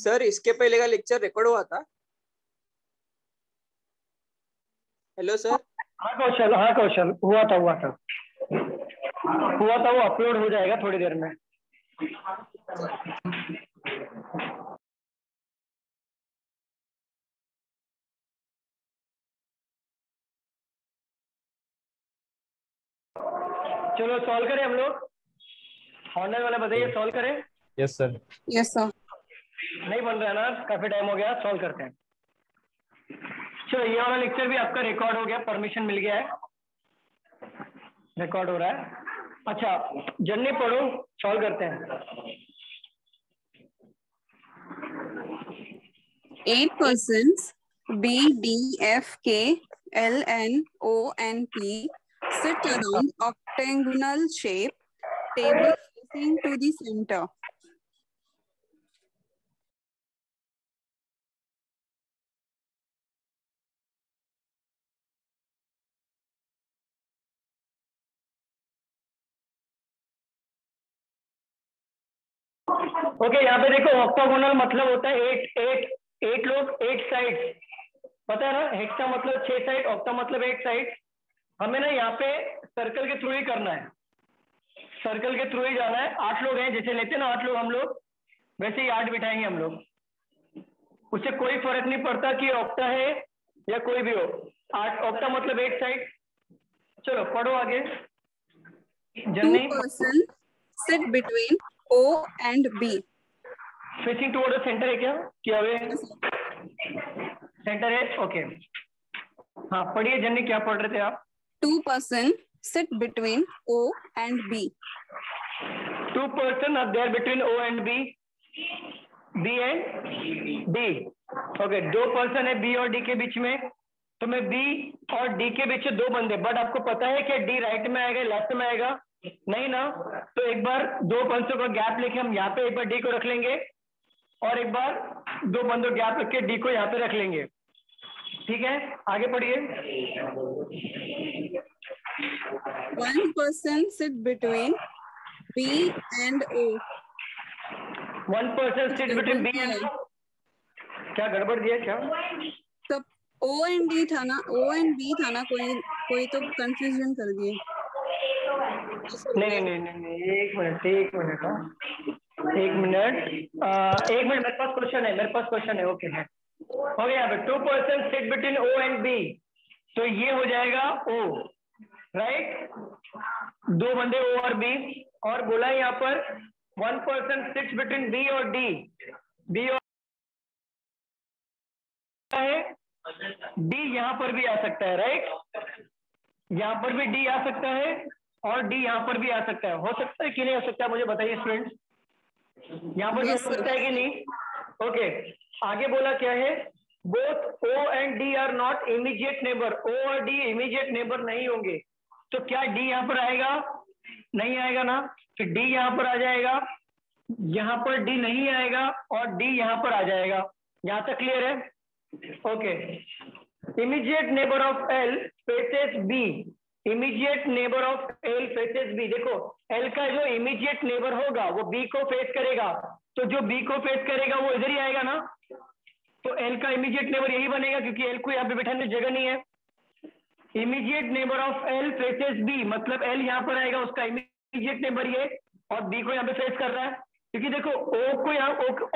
Sir इसके पहले का लेक्चर रिकॉर्ड हुआ था। हेलो सर हाँ कौशल हाँ कौशल। हुआ था हुआ था। हुआ था वो अपलोड हो जाएगा थोड़ी देर में। चलो सॉल्व करें हम लोग। ऑनलाइन वाला बताइए सॉल्व करें। यस सर यस सर नहीं बन रहा है ना काफ़ी टाइम हो गया सॉल्व करते हैं। चलो ये वाला लेक्चर भी आपका रिकॉर्ड हो गया परमिशन मिल गया है। रिकॉर्ड हो रहा है। अच्छा जर्नी पढ़ो सॉल्व करते हैं। Eight persons B, D, F, K, L, N, O, and P sit around octagonal shape table facing to the center. Okay यहाँ पे देखो ऑक्टागोनल मतलब होता है एट एट एट लोग एट साइड पता है ना? हेक्सा मतलब छह साइड ऑक्टा मतलब एट साइड हमें ना यहाँ पे सर्कल के थ्रू ही करना है। सर्कल के थ्रू ही जाना है। आठ लोग हैं जैसे लेते हैं ना आठ लोग हम लोग वैसे ही आठ बिठाएँगे हम लोग। उससे कोई फ़र्क नहीं पड़ता कि ऑक्टा है या कोई भी हो। आठ ऑक्टा मतलब एट साइड चलो पढ़ो आगे। जर्नी sit between O and B. Facing toward the centre है क्या? क्या हुए सेंटर है? ओके हाँ पढ़िए जन्नी क्या पढ़ रहे थे आप? Two person sit between O and B. Two person are there between O and B B and D okay दो पर्सन है बी और डी के बीच में। तो मैं बी और डी के बीच दो बंदे बट आपको पता है कि डी राइट में आएगा लेफ़्ट में आएगा। नहीं ना? तो एक बार दो बंदों का गैप लेके हम यहाँ पे एक बार डी को रख लेंगे और एक बार दो बंदों गैप रख के डी को यहाँ पे रख लेंगे। ठीक है? आगे पढ़िए। One person sit between B and O. One person sit between B and क्या गड़बड़ दिया क्या? तब O and D था ना? O and B था ना? कोई कोई तो कंफ्यूजन कर दिए। नहीं नहीं नहीं नहीं, एक मिनट एक मिनट हाँ। एक मिनट एक मिनट, मेरे पास क्वेश्चन है, मेरे पास क्वेश्चन है ओके है। हो गया two person sit between O and B तो ये हो जाएगा ओ राइट दो बंदे ओ और बी और बोला यहाँ पर one person sits between B और डी बी और डी यहाँ पर भी आ सकता है राइट यहाँ पर भी डी आ सकता है और डी यहाँ पर भी आ सकता है। हो सकता है कि नहीं हो सकता है मुझे बताइए स्टूडेंट्स यहाँ पर भी हो सकता है कि नहीं? ओके आगे बोला क्या है? Both O and D are not immediate neighbour O और डी इमीडिएट नेबर नहीं होंगे। तो क्या डी यहाँ पर आएगा? नहीं आएगा ना? कि डी यहाँ पर आ जाएगा। यहाँ पर डी नहीं आएगा और डी यहाँ पर आ जाएगा। यहाँ तक क्लियर है? Okay immediate neighbour of L faces B immediate neighbour of L faces B देखो एल का जो इमीडिएट नेबर होगा वो बी को फेस करेगा। तो जो बी को फेस करेगा वो इधर ही आएगा ना? तो एल का इमीडिएट नेबर यही बनेगा क्योंकि एल को यहाँ पे बैठाने की जगह नहीं है। Immediate neighbour of L faces B मतलब एल यहाँ पर आएगा उसका इमीडिएट नेबर ये और बी को यहाँ पे फेस कर रहा है। क्योंकि देखो ओ को यहाँ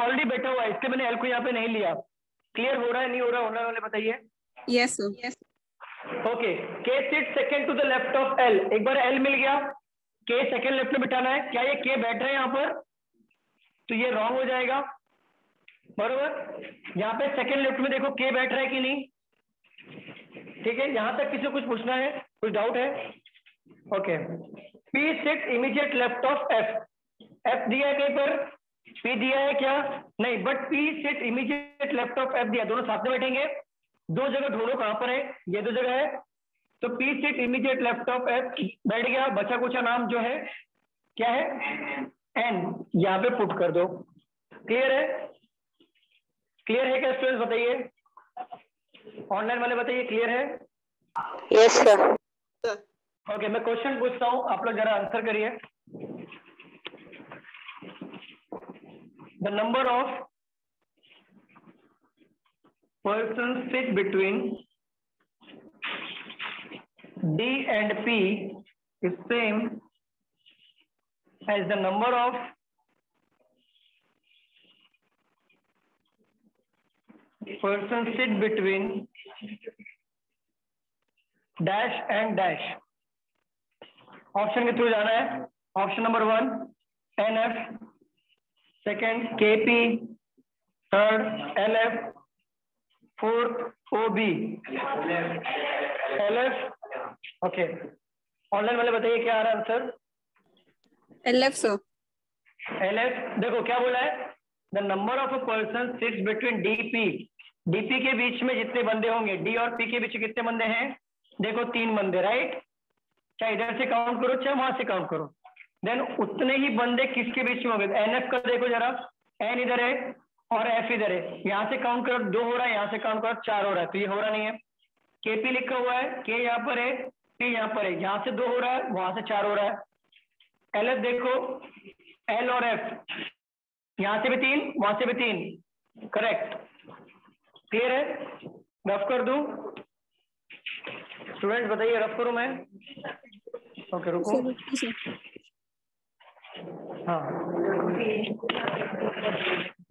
ऑलरेडी बैठा हुआ है इसके मैंने एल को यहाँ पे नहीं लिया। क्लियर हो रहा है नहीं हो रहा होने वाले बताइए। Yes, sir. Okay K sit second to the left of L एक बार एल मिल गया। के सेकंड लेफ़्ट में बिठाना है। क्या ये के बैठ रहे हैं यहाँ पर? तो ये रॉन्ग हो जाएगा। बरोबर? यहाँ पे सेकंड लेफ़्ट में देखो के बैठ रहा है कि नहीं। ठीक है, यहाँ तक किसी को कुछ पूछना है, कुछ डाउट है। Okay P sit immediate left of F F दिया है कहीं पर? पी दिया है क्या? नहीं but P sit immediate left of F दिया। दोनों साथ में बैठेंगे। दो जगह ढूंढो कहाँ पर है ये दो जगह है। तो P sit immediate left of F बैठ गया बचा कुचा नाम जो है क्या है? एन यहाँ पे पुट कर दो। क्लियर है? क्लियर है क्या स्टूडेंट्स बताइए? ऑनलाइन वाले बताइए क्लियर है? यस सर ओके मैं क्वेश्चन पूछता हूँ आप लोग जरा आंसर करिए। The number of person sit between D and P is same as the number of person sit between dash and dash option के थ्रू जाना है option number one N F second K P third L F fourth O B. L F okay online वाले बताइए क्या आ रहा है answer LF sir. L F देखो क्या बोला है? The number of a person sits between D P D P के बीच में जितने बंदे होंगे डी और पी के बीच कितने बंदे हैं? देखो तीन बंदे राइट चाहे इधर से काउंट करो चाहे वहाँ से काउंट करो। देन उतने ही बंदे किसके बीच में होंगे? एन एफ़ का देखो जरा। एन इधर है और एफ़ इधर है। यहाँ से काउंट करो दो हो रहा है यहाँ से काउंट करो चार हो रहा है। तो ये हो रहा नहीं है। केपी लिखा हुआ है। के यहाँ पर है पी यहाँ पर है। यहाँ से दो हो रहा है वहाँ से चार हो रहा है। एल एफ़ देखो एल और एफ़ यहाँ से भी तीन वहाँ से भी तीन। करेक्ट क्लियर है? रफ कर दू? स्टूडेंट बताइए रफ करूँ मैं? ओके रुको। okay, हाँ।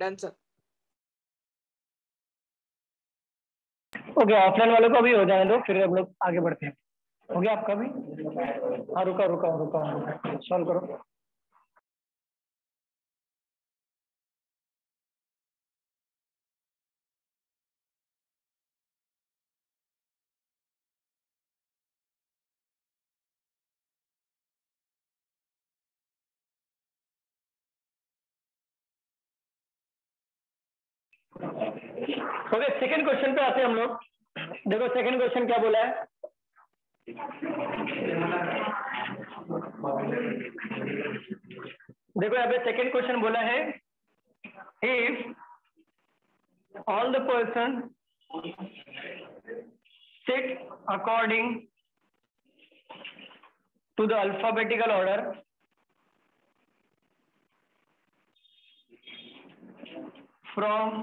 डन ओके ऑफलाइन वाले को अभी हो जाने दो, फिर हम लोग आगे बढ़ते हैं। हो गया आपका भी हाँ रुका रुका रुका सॉल्व करो। ओके सेकंड क्वेश्चन पे आते हैं हम लोग। देखो सेकंड क्वेश्चन क्या बोला है? देखो, यहाँ पे सेकंड क्वेश्चन बोला है if all the person sit according to the alphabetical order from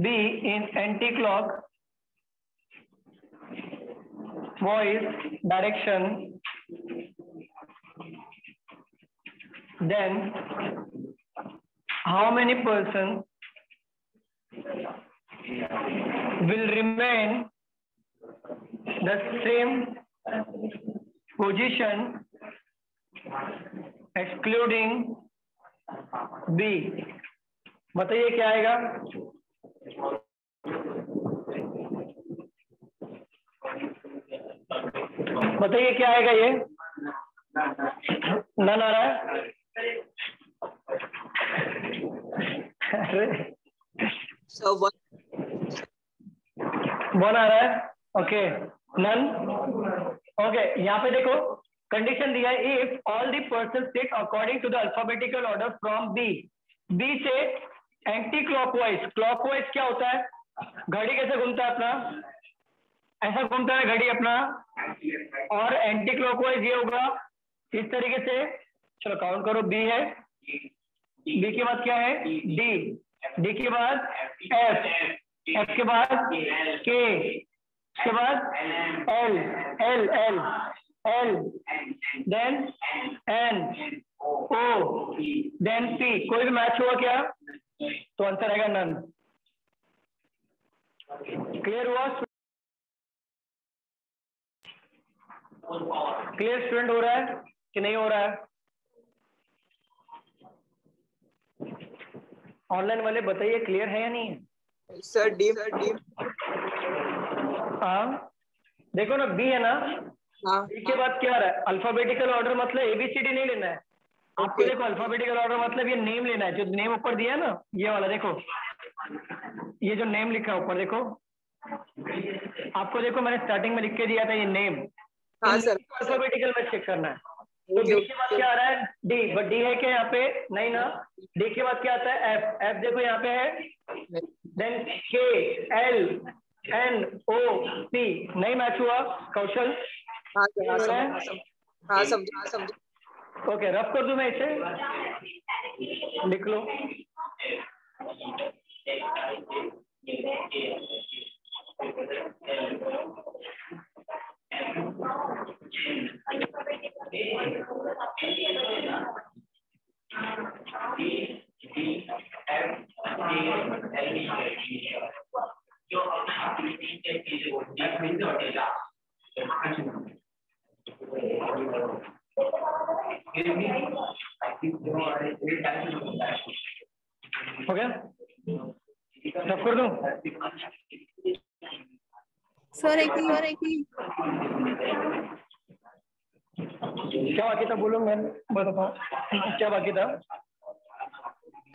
B in anti-clock voice direction, then how many person will remain the same position excluding B? बताइए क्या आएगा? बताइए क्या आएगा ये? नन आ रहा है? वन वन आ रहा है? ओके नन ओके यहाँ पे देखो कंडीशन दिया है if all the person sit according to the alphabetical order from B B से एंटी क्लॉकवाइज क्लॉकवाइज क्या होता है? घड़ी कैसे घूमता है अपना? ऐसा घूमता है घड़ी अपना। और एंटी क्लॉकवाइज ये होगा, इस तरीके से। चलो काउंट करो बी है। बी के बाद क्या है? डी डी के बाद एफ़ एफ़ के बाद के उसके बाद L L L L then N O then P कोई भी मैच हुआ क्या? तो आंसर आएगा नन क्लियर हुआ? क्लियर स्टूडेंट हो रहा है कि नहीं हो रहा है? ऑनलाइन वाले बताइए क्लियर है या नहीं है? सर डी सर डी हाँ। देखो ना बी है ना? हाँ। बी के बाद क्या आ रहा है? अल्फाबेटिकल ऑर्डर मतलब एबीसीडी नहीं लेना है। आपको देखो अल्फाबेटिकल ऑर्डर मतलब ये नेम लेना है। जो नेम ऊपर दिया है ना ये वाला देखो। ये जो नेम लिखा ऊपर देखो। आपको देखो मैंने स्टार्टिंग में लिख के दिया था ये नेम हाँ सर अल्फाबेटिकल में चेक करना है। तो डी के बाद क्या आ रहा है? डी बट डी है क्या यहाँ पे? नहीं ना। डी के बाद क्या आता है? एफ़ एफ़ देखो यहाँ पे है। Then K L N O P नहीं मैच हुआ कौशल। हाँ सर हाँ समझ हाँ समझ। ओके रफ कर दूँ मैं इसे? लिख लो। सर एक ही और एक ही। क्या बाकी था बोलो मैं बताता हूँ क्या बाकी था?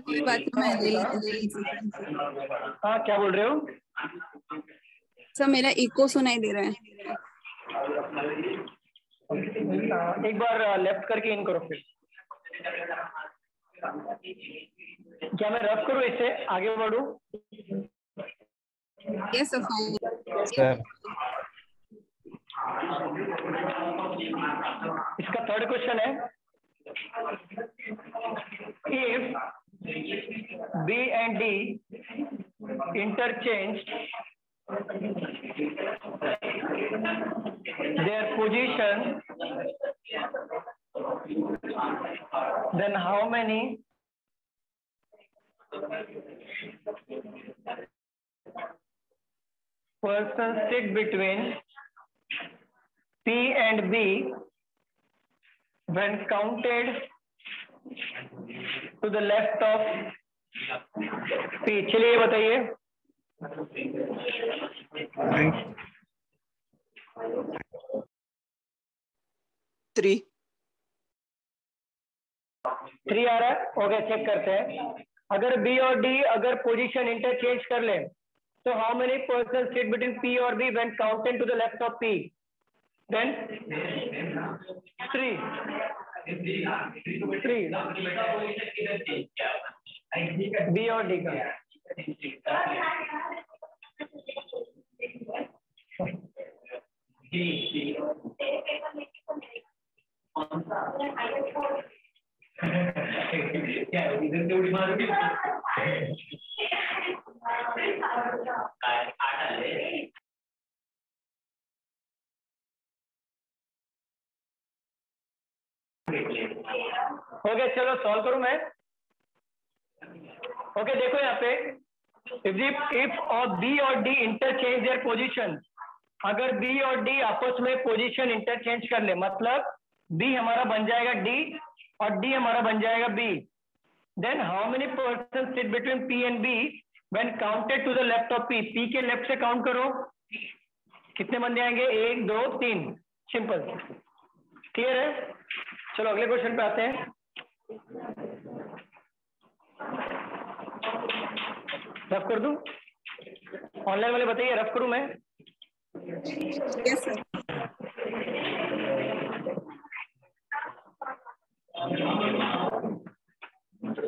कोई बात नहीं मैं ले हाँ क्या बोल रहे हो? सर मेरा इको सुनाई दे रहा है। हाँ, एक बार लेफ़्ट करके इन करो फिर। क्या मैं रफ करूँ इससे? आगे बढ़ू? Of course. इसका थर्ड क्वेश्चन है if B and D interchange their position then how many sit between P and B when counted to the left of P. चलिए बताइए। थ्री थ्री आ रहा है? ओके चेक करते हैं। अगर बी और डी अगर पोजीशन इंटरचेंज कर ले So how many persons sit between P or B when counting to the left of P? Then three. Three. B or D. D. Okay चलो सॉल्व करूँ मैं? ओके देखो यहाँ पे इफ़ इफ़ और बी और डी इंटरचेंज देयर पोजीशन अगर B और डी आपस में पोजीशन इंटरचेंज कर ले मतलब बी हमारा बन जाएगा डी और डी हमारा बन जाएगा B then how many person sit between P and B when counted to the left of P P के लेफ़्ट से काउंट करो। कितने बंदे आएँगे? एक, दो, तीन। सिंपल क्लियर है? चलो अगले क्वेश्चन पे आते हैं। रफ कर दूँ? ऑनलाइन वाले बताइए रफ करूँ मैं? सर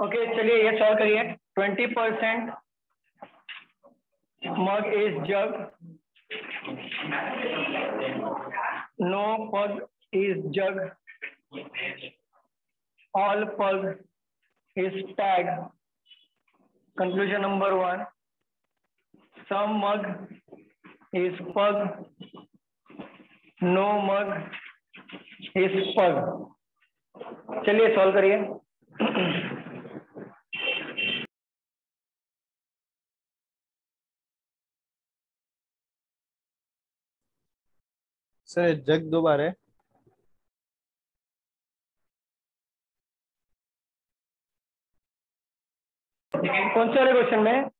ओके चलिए ये सॉल्व करिए। Twenty percent mug is jug no pug, is jug all pug, is tag conclusion number one some mug is pug. No mug is pug. चलिए सॉल्व करिए। सर जग दो बार है। कौन से वाले क्वेश्चन में?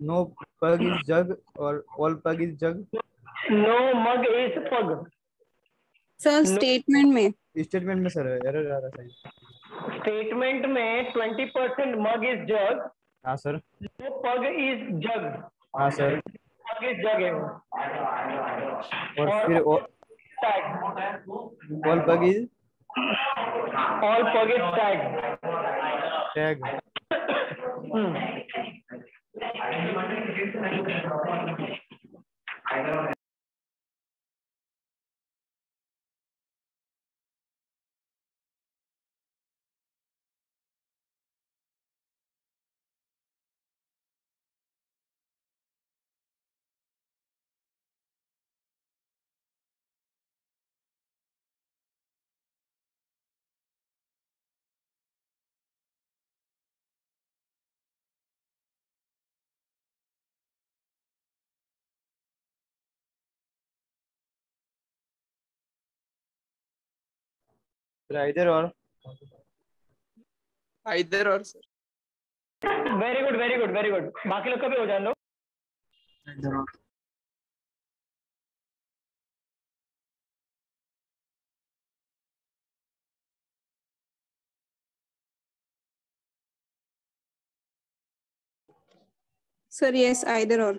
नो पग इज़ जग और all pug is jug no mug is pug sir statement में। स्टेटमेंट में सर एरर आ रहा है सही स्टेटमेंट में twenty percent mug is jug हाँ sir no pug is jug हाँ सर पग जगह हो और फिर tag all pug is all pug is tag tag इधर और। इधर और sir. Very good very good very good बाकी लोग कभी हो जान लो सर यस आइदर और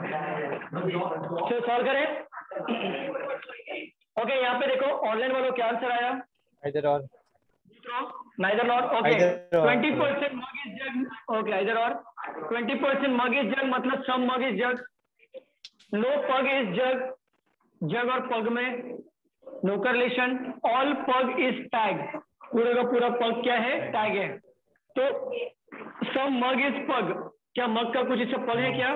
चलो सॉल्व करें। ओके यहाँ पे देखो ऑनलाइन वालों क्या आंसर आया? आइदर मतलब और neither or okay 20 percent mug jug okay either or 20 percent mug jug मतलब सब mug jug no pug is jug jug और पग में no correlation all pug is tag पूरे का पूरा पग क्या है? टैग है. तो सब मग इज़ पग क्या मग का कुछ इससे पग है क्या?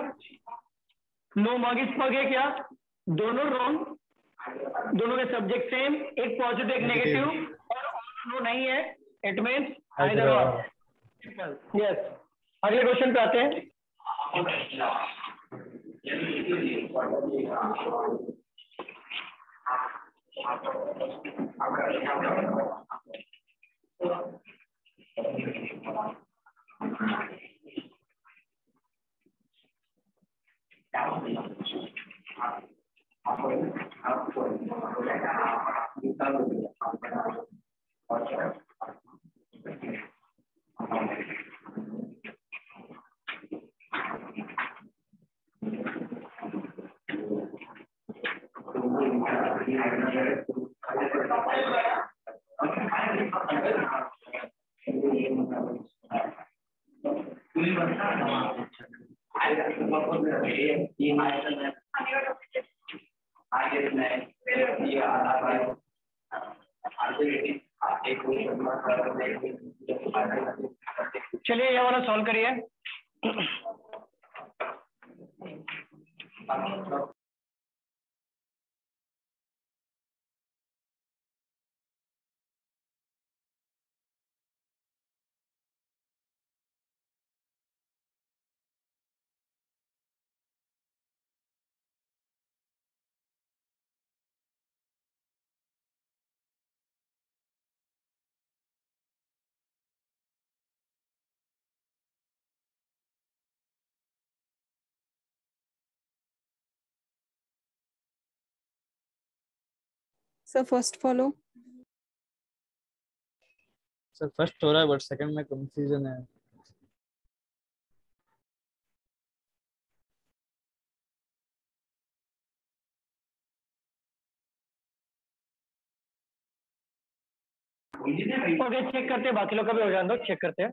No mug is है क्या? दोनों wrong दोनों के सब्जेक्ट सेम एक पॉजिटिव एक नेगेटिव और नो नहीं है it means either or yes अगले क्वेश्चन पे आते हैं। 然后呢，要怎么去啊？啊，或者啊，或者你们在家啊，你单独的啊，在家保险啊，保险。Thank you. Sir first follow sir first हो रहा है बट सेकंड में कंफ्यूजन है। ओके चेक करते हैं बाकी लोग का भी हो जान दो चेक करते हैं।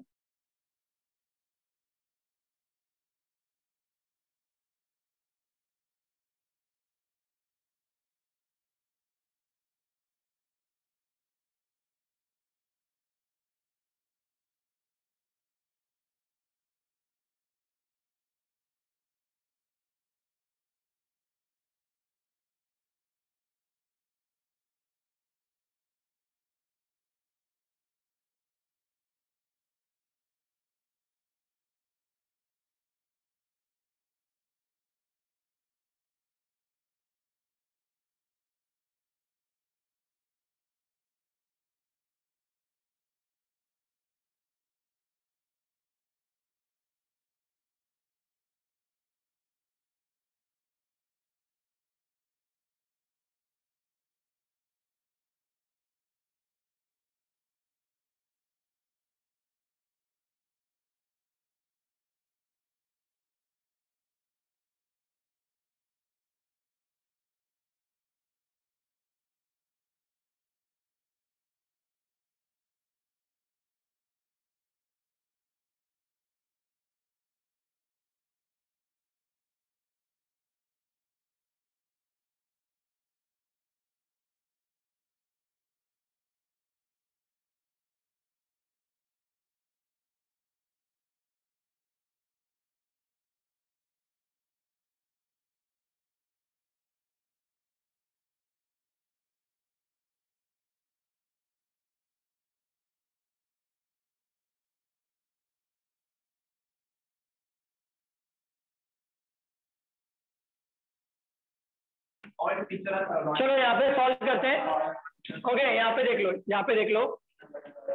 चलो यहाँ पे सॉल्व करते हैं। ओके okay, यहाँ पे देख लो यहाँ पे देख लो।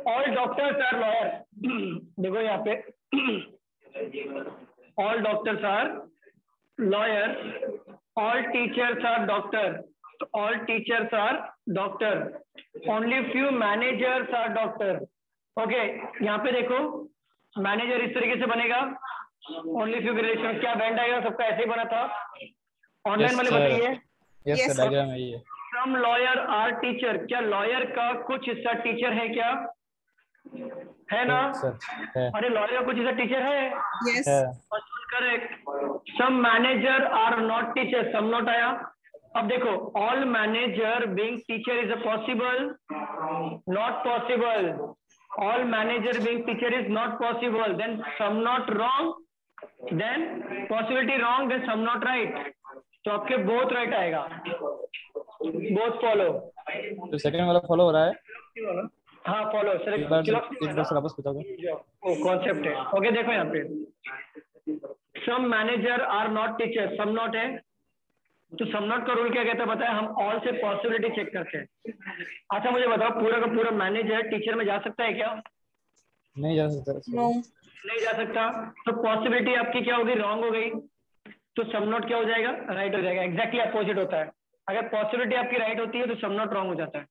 ऑल डॉक्टर्स आर लॉयर देखो यहाँ पे। All doctors are lawyer all teachers are doctor all teachers are doctor only few managers are doctor okay यहाँ पे देखो। मैनेजर इस तरीके से बनेगा। ओनली फ्यू रिलेशन क्या बैंड आएगा? सबका ऐसे ही बना था। ऑनलाइन Yes, वाले बताइए। Yes Yes, sir sir. Diagram है ये। सम लॉयर आर टीचर क्या लॉयर का कुछ हिस्सा टीचर है क्या? है ना? सर अरे लॉयर का कुछ हिस्सा टीचर है? Yes. Correct some manager are not teacher some not आया। अब देखो all manager being teacher is a possible not possible all manager being teacher is not possible then some not wrong then possibility wrong then some not right तो आपके both right आएगा। Both follow तो second वाला follow हो रहा है? हाँ follow एक बार वापस बता दो कॉन्सेप्ट है। ओके देखो यहाँ पे। Some manager are not teacher some not है। तो सम नॉट का रूल क्या कहता है बताया? हम ऑल से पॉसिबिलिटी चेक करते हैं। अच्छा मुझे बताओ पूरा का पूरा मैनेजर टीचर में जा सकता है क्या? नहीं जा सकता। नहीं जा सकता। तो पॉसिबिलिटी आपकी क्या होगी? रॉन्ग हो गई। तो सम नॉट क्या हो जाएगा? राइट हो जाएगा। एग्जैक्टली अपोजिट होता है। अगर पॉसिबिलिटी आपकी राइट होती है तो सम नॉट रॉन्ग हो जाता है।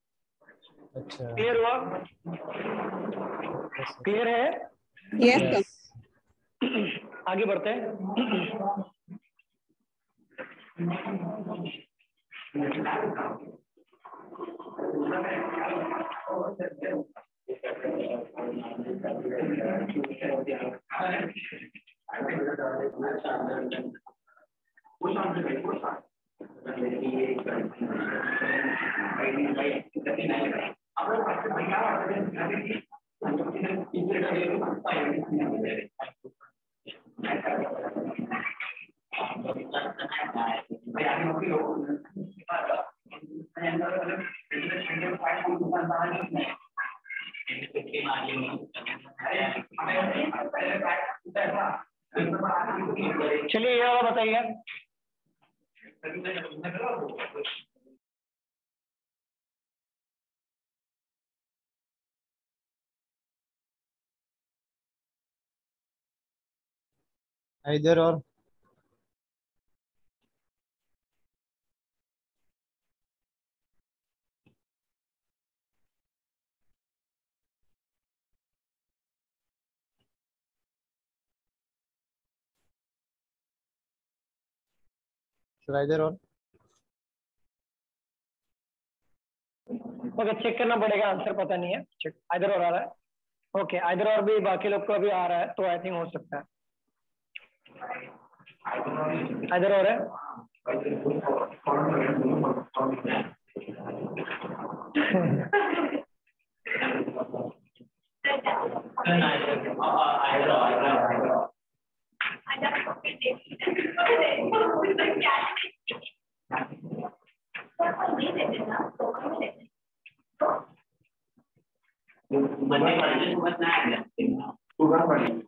अच्छा। क्लियर हुआ? क्लियर है? Yes. आगे बढ़ते हैं। चलिए ये वाला बताइए इधर और Should either or मगर चेक करना पड़ेगा आंसर पता नहीं है चेक और आ रहा है ओके इधर और भी बाकी लोग को अभी आ रहा है तो आई थिंक हो सकता है इधर और है mình mới mình mới mất na được cố gắng mình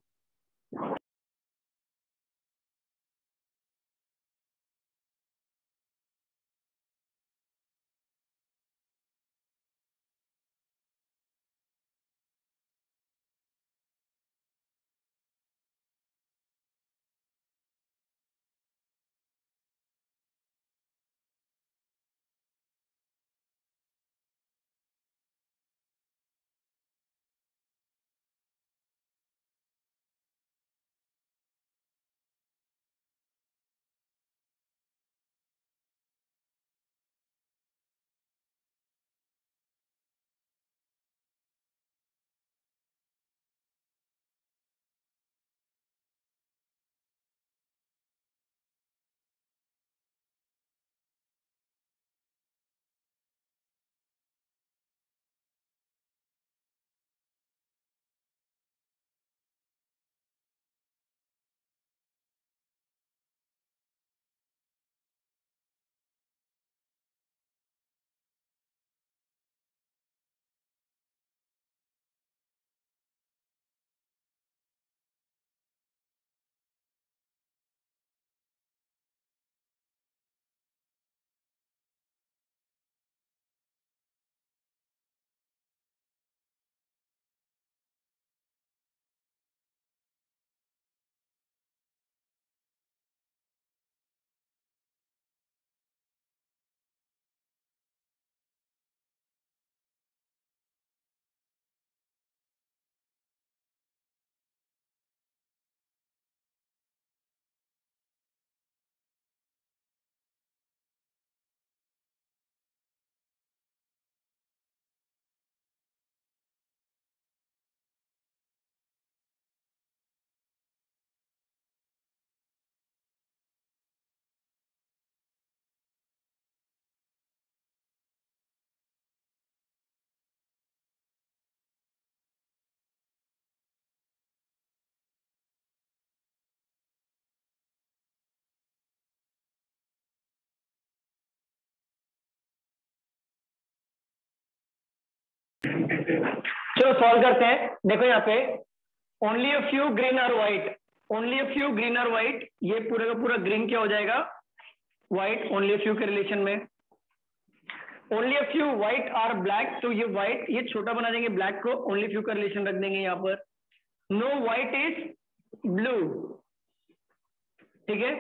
चलो सॉल्व करते हैं। देखो यहाँ पे ओनली अ फ्यू ग्रीन और white only a few green और व्हाइट ये पूरा का पूरा ग्रीन क्या हो जाएगा? व्हाइट ओनली अ फ्यू के रिलेशन में। ओनली अ फ्यू व्हाइट और ब्लैक तो ये व्हाइट ये छोटा बना देंगे ब्लैक को ओनली फ्यू का रिलेशन रख देंगे यहाँ पर। नो व्हाइट इज़ ब्लू ठीक है?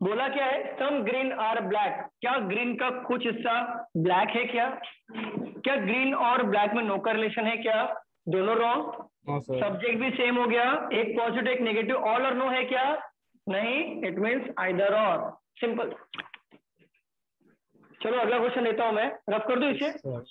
बोला क्या है? सम ग्रीन और ब्लैक क्या ग्रीन का कुछ हिस्सा ब्लैक है क्या? क्या ग्रीन और ब्लैक में नो का रिलेशन है क्या? दोनों रॉन्ग सब्जेक्ट भी सेम हो गया. एक पॉजिटिव एक नेगेटिव ऑल और नो है क्या? नहीं. It means either or simple चलो अगला क्वेश्चन लेता हूँ मैं. रफ कर दू इसे? सर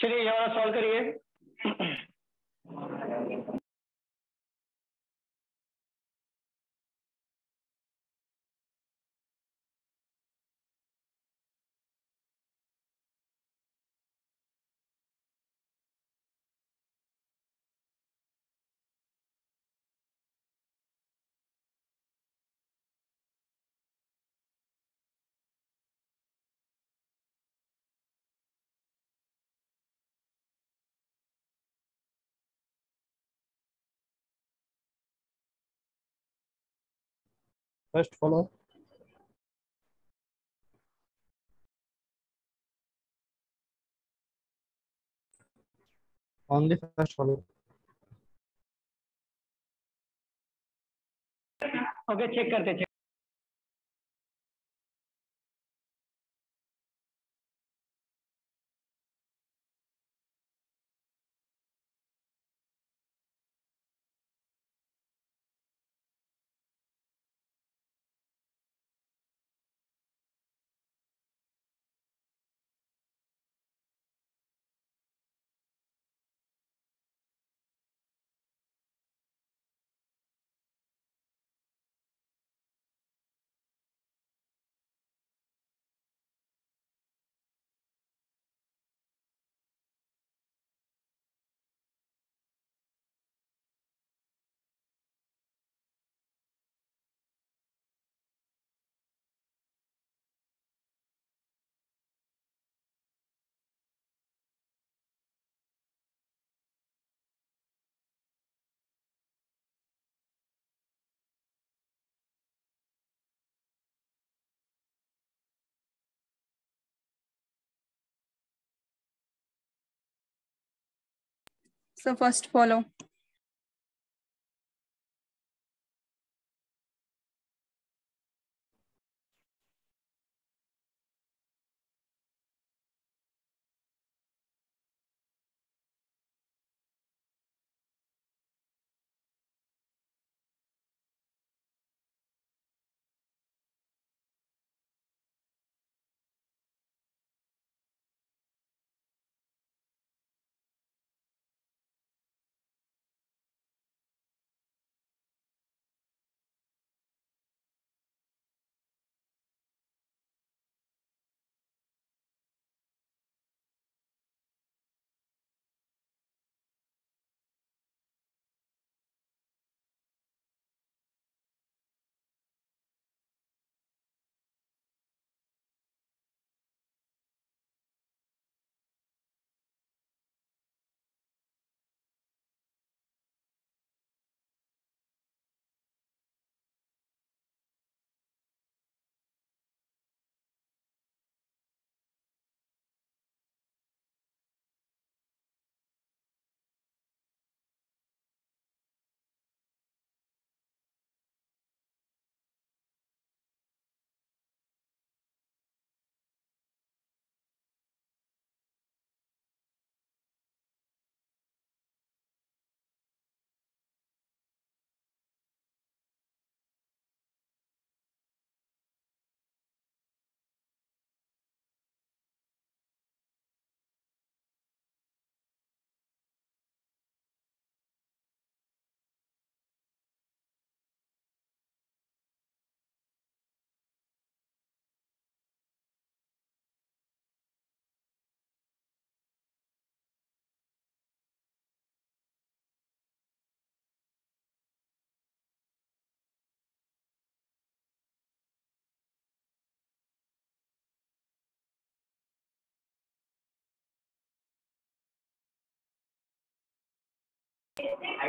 चलिए ये वाला सॉल्व करिए। First follow only first follow okay check करते So first follow.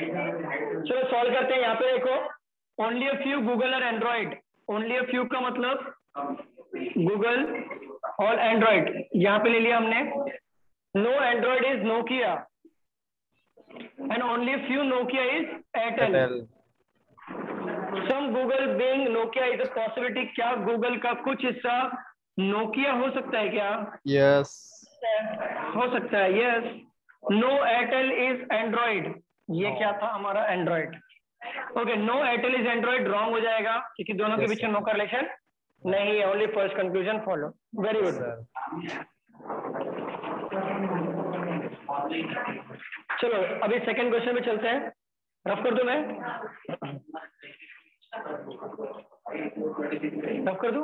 चलो सॉल्व करते हैं यहाँ पे देखो ओनली अ फ्यू गूगल और एंड्रॉइड ओनली अ फ्यू का मतलब गूगल और एंड्रॉइड यहाँ पे ले लिया हमने. No Android is Nokia and only few Nokia is Airtel some Google being Nokia is a possibility क्या गूगल का कुछ हिस्सा नोकिया हो सकता है क्या? Yes Yes. हो सकता है yes no Airtel is Android ये क्या था हमारा Android okay no Airtel is Android wrong हो जाएगा क्योंकि दोनों yes, के बीच. नो रिलेशन नहीं है only first conclusion follow very good चलो अभी सेकंड क्वेश्चन में चलते हैं। रफ कर दो मैं? रफ कर दो?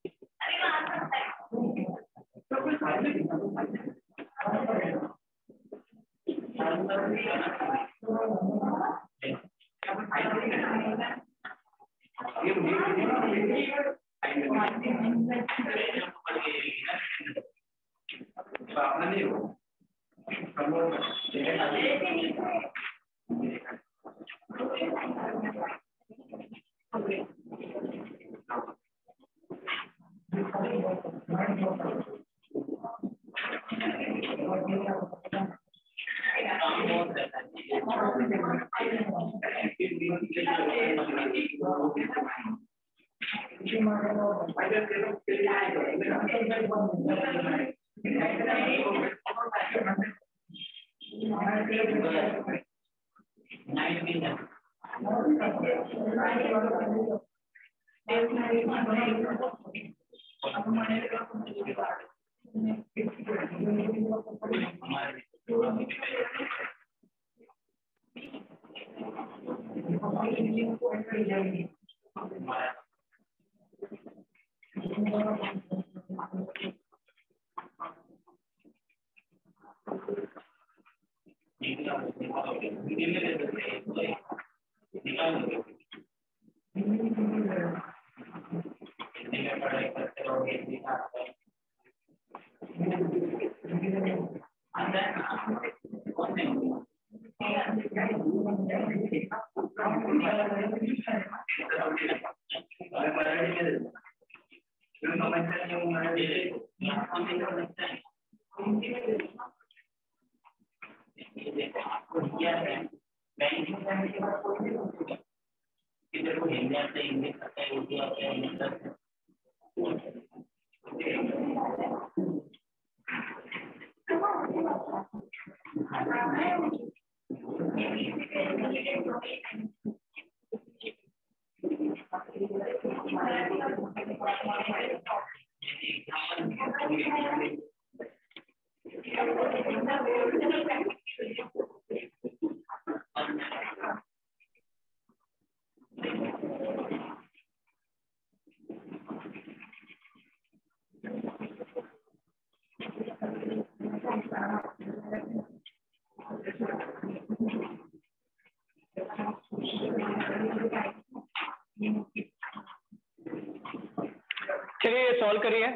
चलिए ये सॉल्व करिए।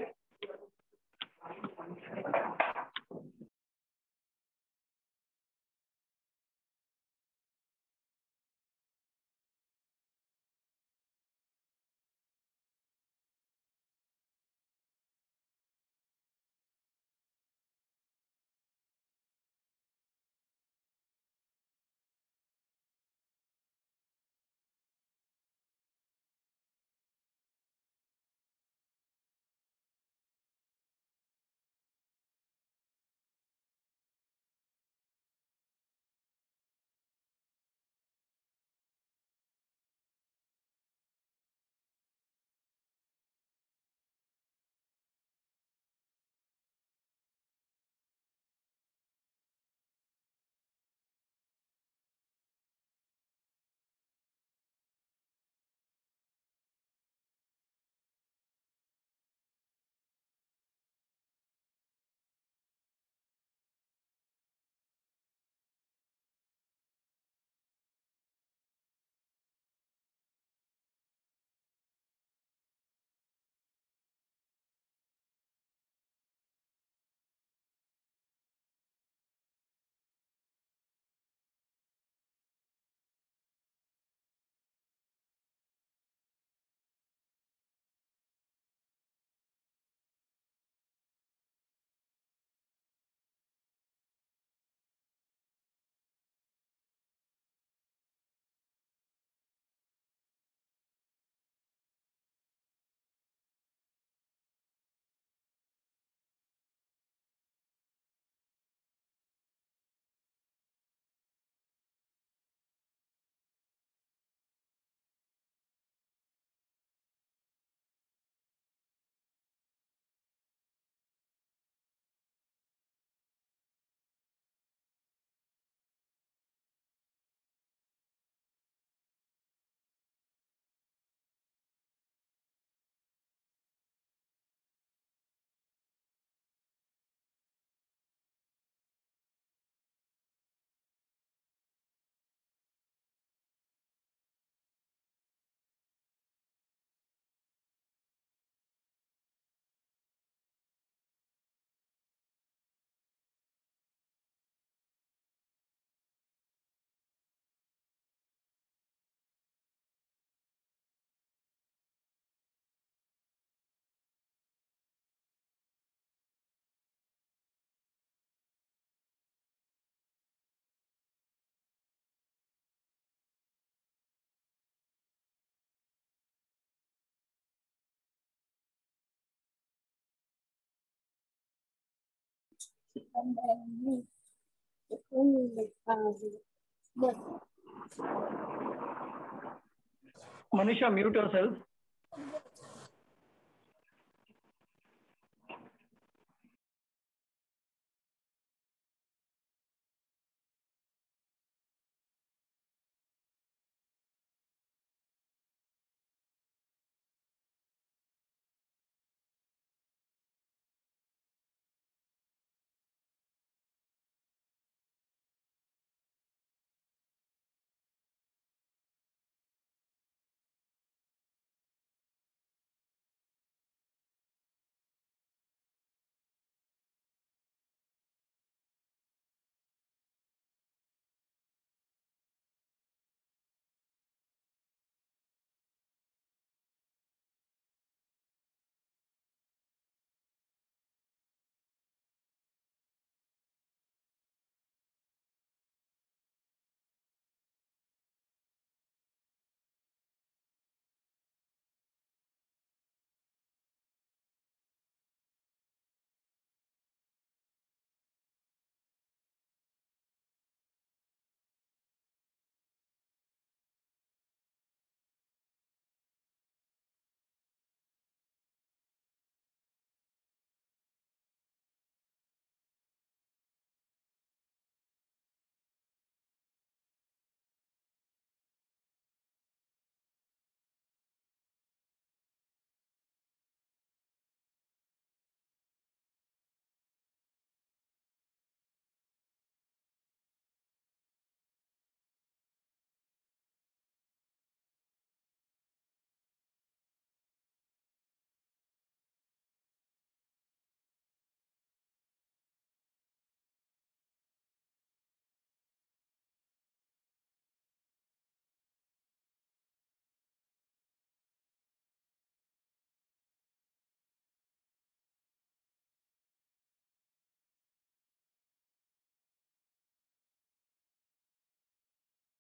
Manisha, mute yourself.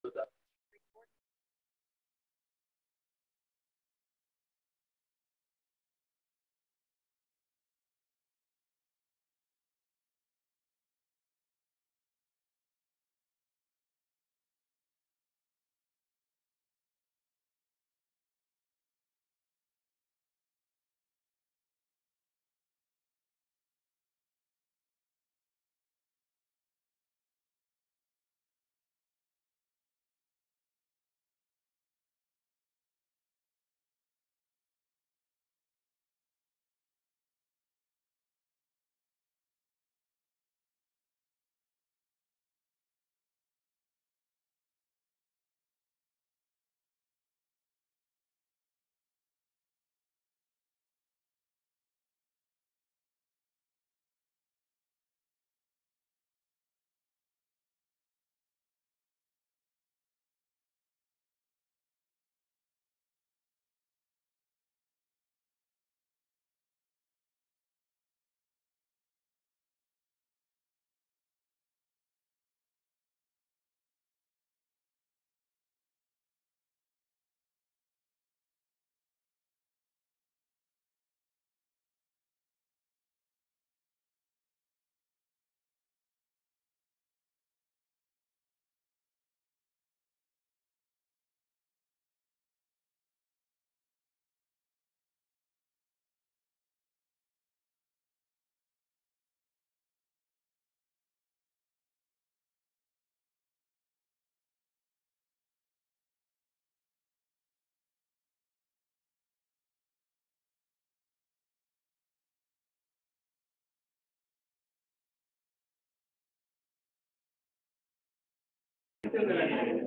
to that.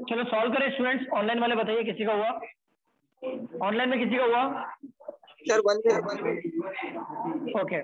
चलो सॉल्व करें स्टूडेंट्स ऑनलाइन वाले बताइए किसी का हुआ? ऑनलाइन में किसी का हुआ? सर वन ओके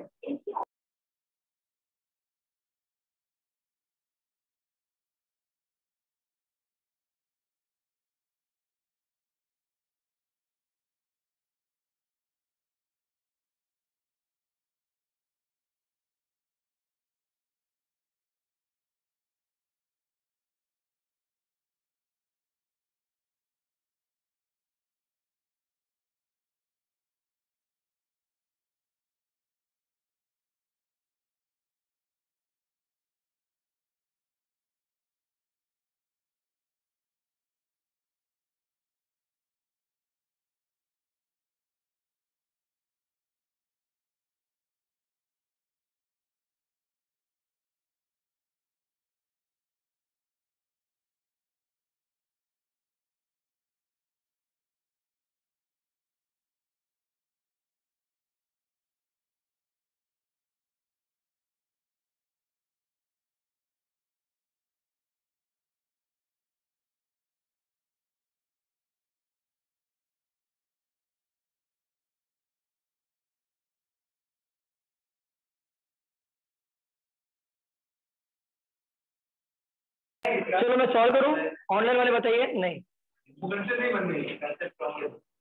चलो मैं सॉल्व करूँ? ऑनलाइन वाले बताइए। नहीं।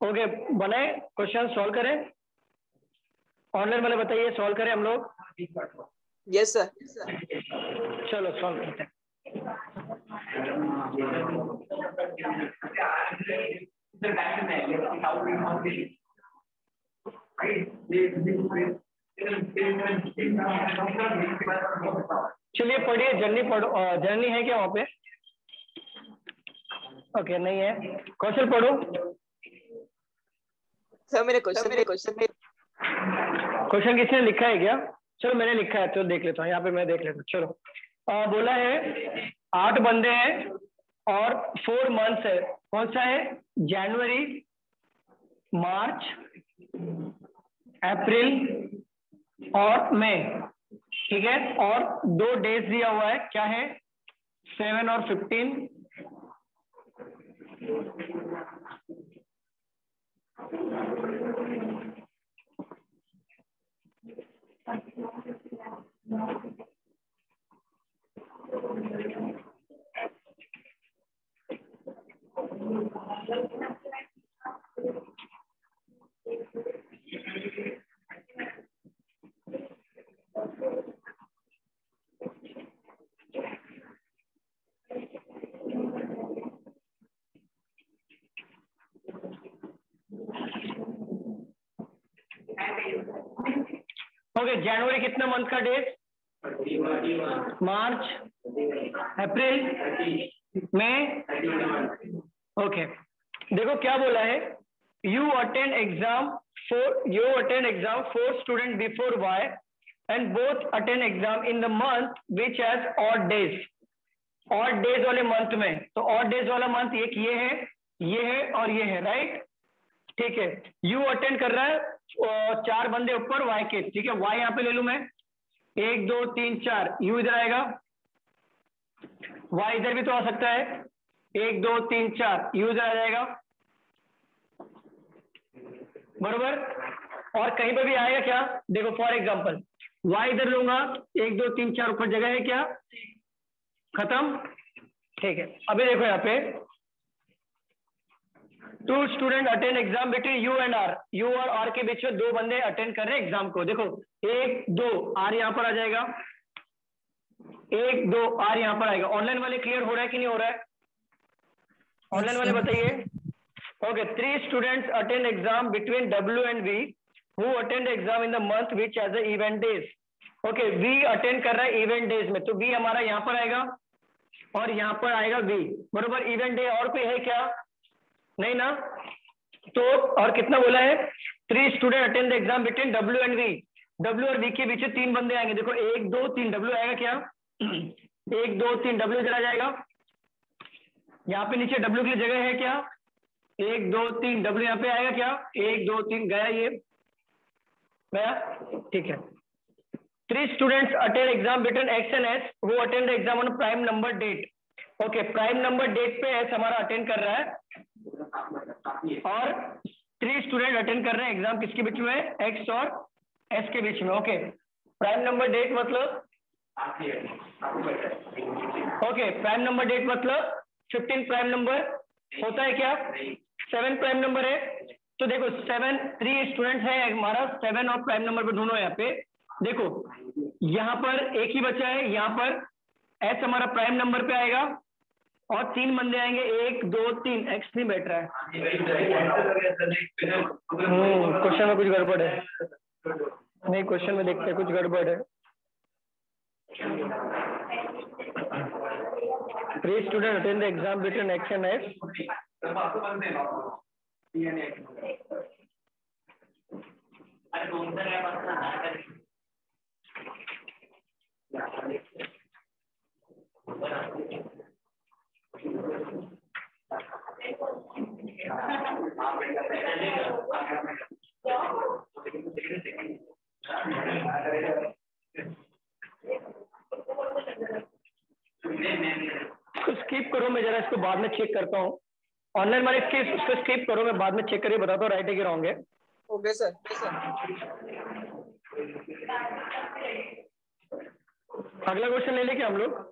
ओके बनाए क्वेश्चन सॉल्व करें। ऑनलाइन वाले बताइए सॉल्व करें हम लोग। यस सर चलो सॉल्व करते हैं। चलिए पढ़िए जर्नी पढ़ो जर्नी है क्या वहाँ पे? ओके नहीं है। कौशल पढ़ो। सर मेरे क्वेश्चन मेरे क्वेश्चन में क्वेश्चन किसी ने लिखा है क्या? चलो मैंने लिखा है तो देख लेता हूँ यहाँ पे मैं देख लेता हूँ चलो। अ, बोला है आठ बंदे हैं और फोर मंथ्स है। कौन सा है? जनवरी मार्च अप्रैल और मई ठीक है? और दो डेज़ दिया हुआ है। क्या है? सेवन और फिफ्टीन ओके जनवरी कितना मंथ का डेट मार्च अप्रैल मई ओके देखो क्या बोला है? U attend exam four U attend exam four student before Y and both attend exam in the month which has odd days odd days वाले मंथ में। तो ऑड डेज़ वाला मंथ एक ये है ये है और ये है राइट ठीक है। यू अटेंड कर रहा है चार बंदे ऊपर वाई के। ठीक है वाई यहाँ पे ले लू मैं। एक, दो, तीन, चार। यू इधर आएगा। वाई इधर भी तो आ सकता है। एक, दो, तीन, चार। यू इधर आ जाएगा। बरोबर? और कहीं पे भी आएगा क्या? देखो फॉर एग्जांपल वाई इधर लूँगा। एक दो तीन चार ऊपर जगह है क्या? खत्म? ठीक है। अभी देखो यहाँ पे। Two student attend exam between U and R U और आर के बीच में दो बंदे अटेंड कर रहे हैं एग्ज़ाम को। देखो एक दो आर यहाँ पर आ जाएगा। एक दो आर यहाँ पर आएगा। ऑनलाइन वाले क्लियर हो रहा है कि नहीं हो रहा है? ऑनलाइन वाले बताइए। Okay three students attend exam between W and V who attend exam in the month which has even days okay V attend कर रहा है इवेंट डेज़ में। तो वी हमारा यहाँ पर आएगा और यहाँ पर आएगा वी बरोबर इवेंट डे और कोई है क्या? नहीं ना? तो और कितना बोला है? Three student attend the exam between W and V W और वी के बीच तीन बंदे आएँगे। देखो, एक, दो, तीन। डब्ल्यू आएगा क्या? एक, दो, तीन। डब्ल्यू आ जाएगा। यहाँ पे नीचे डब्ल्यू की जगह है क्या? एक, दो, तीन। डब्ल्यू यहाँ पे आएगा क्या? एक, दो, तीन। गया ये। गया ठीक है। Three students attend exam between X and S वो attend exam on prime number date okay prime number date पे एस हमारा अटेंड कर रहा है। और थ्री स्टूडेंट अटेंड कर रहे हैं एग्ज़ाम किसके बीच में? एक्स और एस के बीच में ओके प्राइम नंबर डेट मतलब? ओके प्राइम नंबर डेट मतलब फिफ्टीन प्राइम नंबर होता है क्या? सेवन प्राइम नंबर है। तो देखो सेवन थ्री स्टूडेंट है हमारा सेवन और प्राइम नंबर पे ढूंढो यहाँ पे। देखो, यहाँ पर एक ही बच्चा है, यहाँ पर एस हमारा प्राइम नंबर पे आएगा और तीन बंदे आएँगे। एक, दो, तीन। एक्स नहीं बैठ रहा है। क्वेश्चन में कुछ गड़बड़ है। नहीं क्वेश्चन में देखते हैं, कुछ गड़बड़ है। Three student attend X and S इसको स्किप करो मैं जरा इसको बाद में चेक करता हूँ। ऑनलाइन मैंने स्किप उसको स्किप करो मैं बाद में चेक करके बताता हूँ राइट है कि रॉन्ग है। ओके सर अगला क्वेश्चन ले ले क्या हम लोग?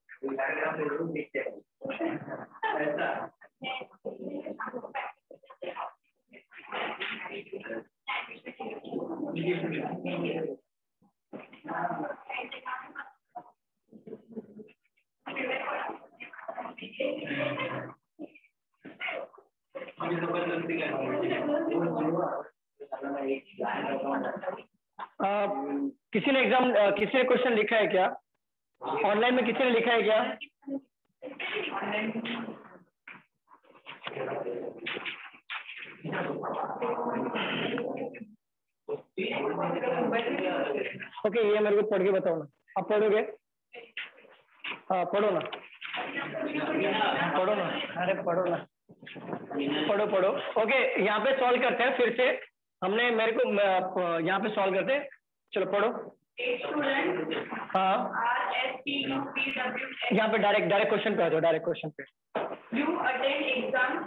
किसी ने एग्ज़ाम किसी ने क्वेश्चन लिखा है क्या? ऑनलाइन में किसी ने लिखा है क्या? ओके ये मेरे को पढ़ के बताओ ना। आप पढ़ोगे? हाँ पढ़ो ना। पढ़ो ना। अरे, पढ़ो ना। पढ़ो पढ़ो। ओके यहाँ पे सॉल्व करते हैं फिर से। हमने मेरे को यहाँ पे सॉल्व करते हैं। चलो, पढ़ो। हाँ। यहाँ पे डायरेक्ट डायरेक्ट क्वेश्चन पे आ जाओ डायरेक्ट क्वेश्चन पे। U attend exam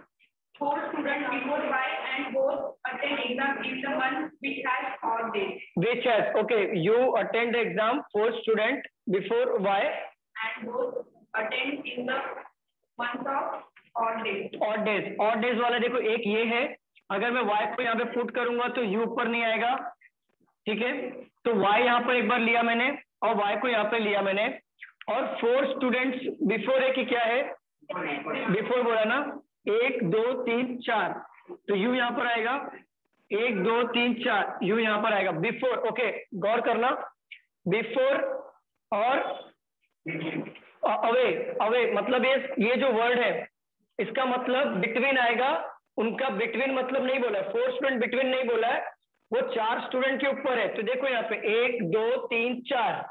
four student before Y and both attend exam in the month which has for day which has okay U attend exam four student before Y and both attend in the month of odd day odd days odd days वाला देखो एक ये है अगर मैं wife को यहाँ पे फुट करूँगा तो यू ऊपर नहीं आएगा। ठीक है? तो y यहाँ पर एक बार लिया मैंने और y को यहाँ पे लिया मैंने। और फोर स्टूडेंट्स बिफोर है कि क्या है? बिफोर बोला ना? एक, दो, तीन, चार। तो u यहाँ पर आएगा। एक, दो, तीन, चार। U यहाँ पर आएगा। बिफोर ओके गौर करना। बिफोर और अवे अवे मतलब ये ये जो वर्ड है, इसका मतलब बिटवीन आएगा। उनका बिटवीन मतलब नहीं बोला। फोर स्टूडेंट बिटवीन नहीं बोला है। वो चार स्टूडेंट के ऊपर है। तो देखो यहाँ पे एक, दो, तीन, चार।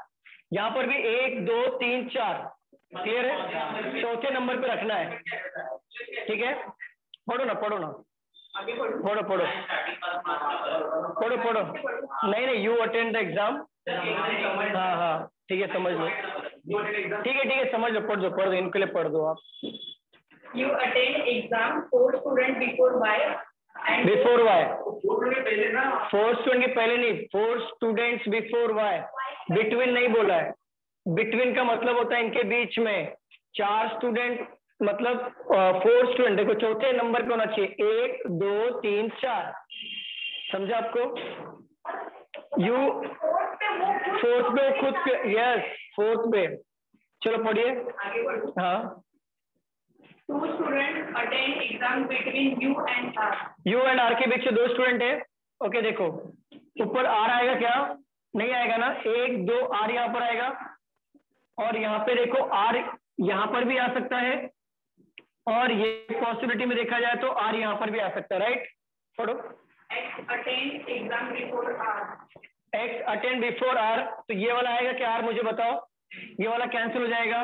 यहाँ पर भी एक, दो, तीन, चार। क्लियर है? चौथे नंबर पे रखना है। ठीक है? पढ़ो ना पढ़ो ना। पढ़ो पढ़ो। पढ़ो पढ़ो। नहीं नहीं यू अटेंड द एग्ज़ाम हाँ हाँ। ठीक है, समझ लो। ठीक है ठीक है, समझ लो। पढ़ दो पढ़ दो। इनके लिए पढ़ दो आप। U attend exam students before Y and before Y four student के पहले नहीं four students before Y between नहीं बोला है। बिटवीन का मतलब होता है इनके बीच में। चार स्टूडेंट मतलब फोर स्टूडेंट देखो चौथे नंबर पे होना चाहिए। एक, दो, तीन, चार। समझा आपको? यू फोर्थ पे खुद यस फोर्थ पे। चलो पढ़िए। हाँ। Two students attend exam between U and R. U and R के बीच दो स्टूडेंट है। ओके देखो। ऊपर आर आएगा क्या? नहीं आएगा ना? एक दो आर यहाँ पर आएगा। और यहाँ पे देखो आर यहाँ पर भी आ सकता है। और ये पॉसिबिलिटी में देखा जाए तो आर यहाँ पर भी आ सकता है राइट छोड़ो। X attend exam before R. X attend before R तो ये वाला आएगा क्या आर मुझे बताओ। ये वाला कैंसिल हो जाएगा।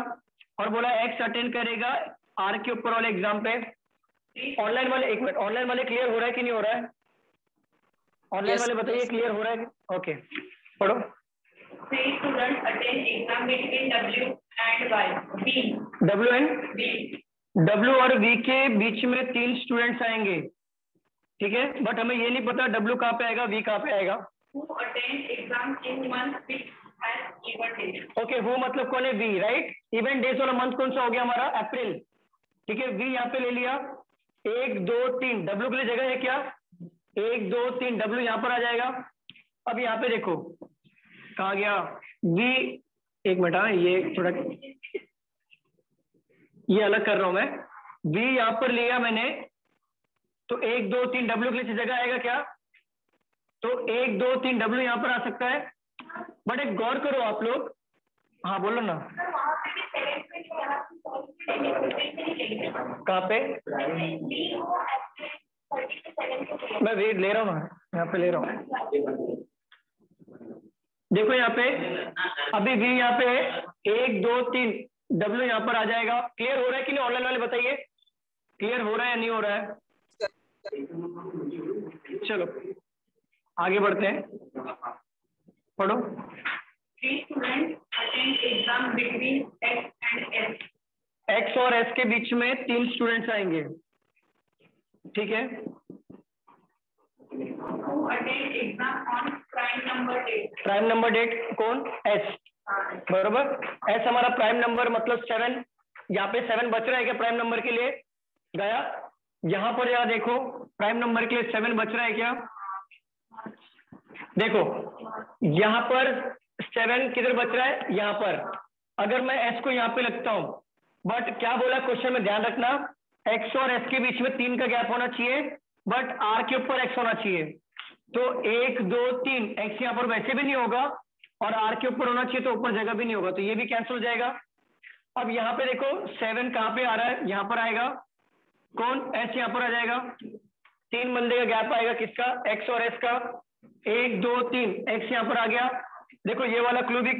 और बोला एक्स अटेंड करेगा। आर के ऊपर वाले एग्ज़ाम पे? ऑनलाइन वाले एक मिनट ऑनलाइन वाले क्लियर हो रहा है कि नहीं हो रहा है? ऑनलाइन Yes, वाले बताइए क्लियर हो रहा है ओके पढ़ो। Three students attend exam between W and Y. B. W and B. W और वी के बीच में तीन स्टूडेंट्स आएँगे। ठीक है? बट हमें ये नहीं पता डब्ल्यू कहाँ पे आएगा वी कहाँ पे आएगा. ओके वो मतलब कौन है वी राइट इवेंट डेज़ वाला मंथ कौन सा हो गया हमारा? अप्रैल ठीक है वी यहाँ पे ले लिया। एक, दो, तीन डब्ल्यू के लिए जगह है क्या? एक, दो, तीन डब्ल्यू यहाँ पर आ जाएगा। अब यहाँ पे देखो, कहा गया। वी एक मिनट हाँ ये थोड़ा ये अलग कर रहा हूँ मैं। वी यहाँ पर लिया मैंने तो एक, दो, तीन डब्ल्यू के लिए जगह आएगा क्या? तो एक, दो, तीन डब्ल्यू यहाँ पर आ सकता है। बट एक गौर करो आप लोग हाँ बोलो ना। कहाँ पे? मैं वेट ले रहा हूँ, यहाँ पे ले रहा हूँ। देखो यहाँ पे, अभी वी यहाँ पे एक, दो, तीन डब्ल्यू यहाँ पर आ जाएगा। क्लियर हो रहा है कि नहीं? ऑनलाइन वाले बताइए। क्लियर हो रहा है या नहीं हो रहा है? चलो, आगे बढ़ते हैं। पढ़ो। Exam between X and S. X और एस के बीच में तीन स्टूडेंट्स आएँगे। ठीक है. प्राइम नंबर डेट कौन? एस बरोबर? एस हमारा प्राइम नंबर मतलब सेवन यहाँ पे सेवन बच रहा है क्या प्राइम नंबर के लिए? गया? यहाँ पर जरा देखो। प्राइम नंबर के लिए सेवन बच रहा है क्या? देखो यहाँ पर सेवन किधर बच रहा है? यहाँ पर। अगर मैं एस को यहाँ पे लगता हूँ बट क्या बोला क्वेश्चन में? ध्यान रखना एक्स और एस के बीच में तीन का गैप होना चाहिए बट आर के ऊपर एक्स होना चाहिए। तो एक, दो, तीन एक्स यहाँ पर वैसे भी नहीं होगा और आर के ऊपर होना चाहिए तो ऊपर जगह भी नहीं होगा तो ये भी कैंसिल हो जाएगा। अब यहाँ पे देखो सेवन कहाँ पे आ रहा है? यहाँ पर आएगा। कौन? एस यहाँ पर आ जाएगा। तीन बंदे का गैप आएगा किसका? एक्स और एस का। एक, दो, तीन एक्स यहाँ पर आ गया। देखो, ये वाला क्लू भी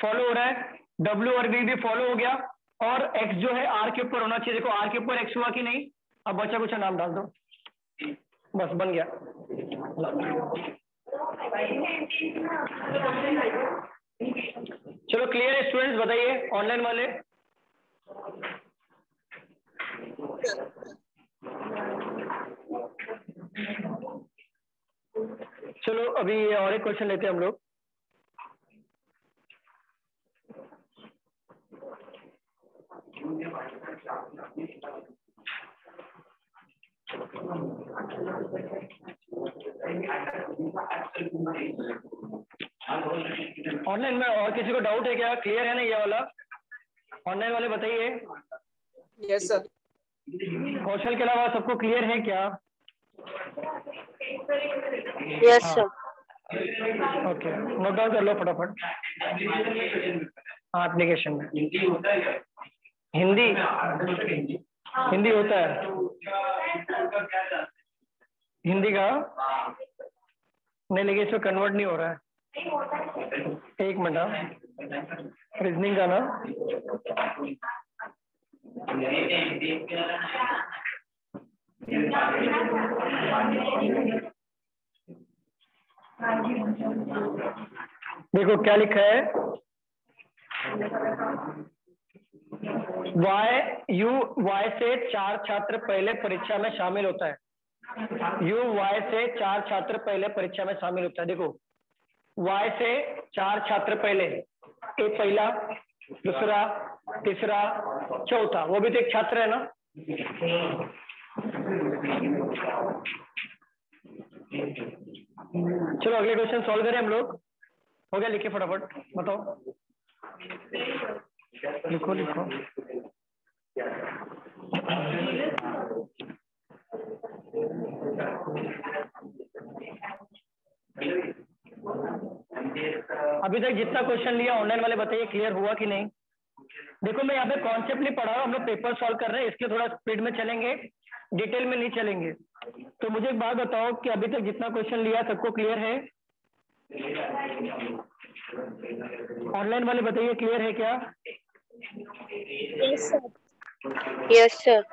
फॉलो हो रहा है। डब्ल्यू और वी भी फॉलो हो गया। और एक्स जो है आर के ऊपर होना चाहिए। देखो आर के ऊपर एक्स हुआ कि नहीं? अब बचा कुछ नाम डाल दो। बस, बन गया। चलो क्लियर है स्टूडेंट्स बताइए ऑनलाइन वाले। चलो, अभी और एक क्वेश्चन लेते हैं हम लोग। ऑनलाइन में और किसी को डाउट है क्या? क्लियर है ना ये वाला? ऑनलाइन वाले बताइए। यस सर कौशल के अलावा सबको क्लियर है क्या? Yes sir okay note down कर लो फटाफट। हाँ एप्लीकेशन में। हिंदी। हिंदी होता है। हिंदी का? नहीं, लेकिन इसमें कन्वर्ट नहीं हो रहा है। एक मिनट रीजनिंग का ना? देखो, क्या लिखा है? वाई यू वाई से चार छात्र पहले परीक्षा में शामिल होता है। यू वाई से चार छात्र पहले परीक्षा में शामिल होता है। देखो वाई से चार छात्र पहले एक पहला, दूसरा, तीसरा, चौथा, वो भी तो एक छात्र है ना? चलो, अगले क्वेश्चन सॉल्व करें हम लोग। हो गया लिखिए फटाफट, बताओ। लिखो लिखो। अभी तक जितना क्वेश्चन लिया ऑनलाइन वाले बताइए क्लियर हुआ कि नहीं? देखो, मैं यहाँ पे कॉन्सेप्ट नहीं पढ़ा रहा हूँ, हम लोग पेपर सॉल्व कर रहे हैं, इसके थोड़ा स्पीड में चलेंगे डिटेल में नहीं चलेंगे। तो मुझे एक बात बताओ कि अभी तक जितना क्वेश्चन लिया, सबको क्लियर है? ऑनलाइन वाले बताइए क्लियर है क्या? Yes, sir. Yes, sir.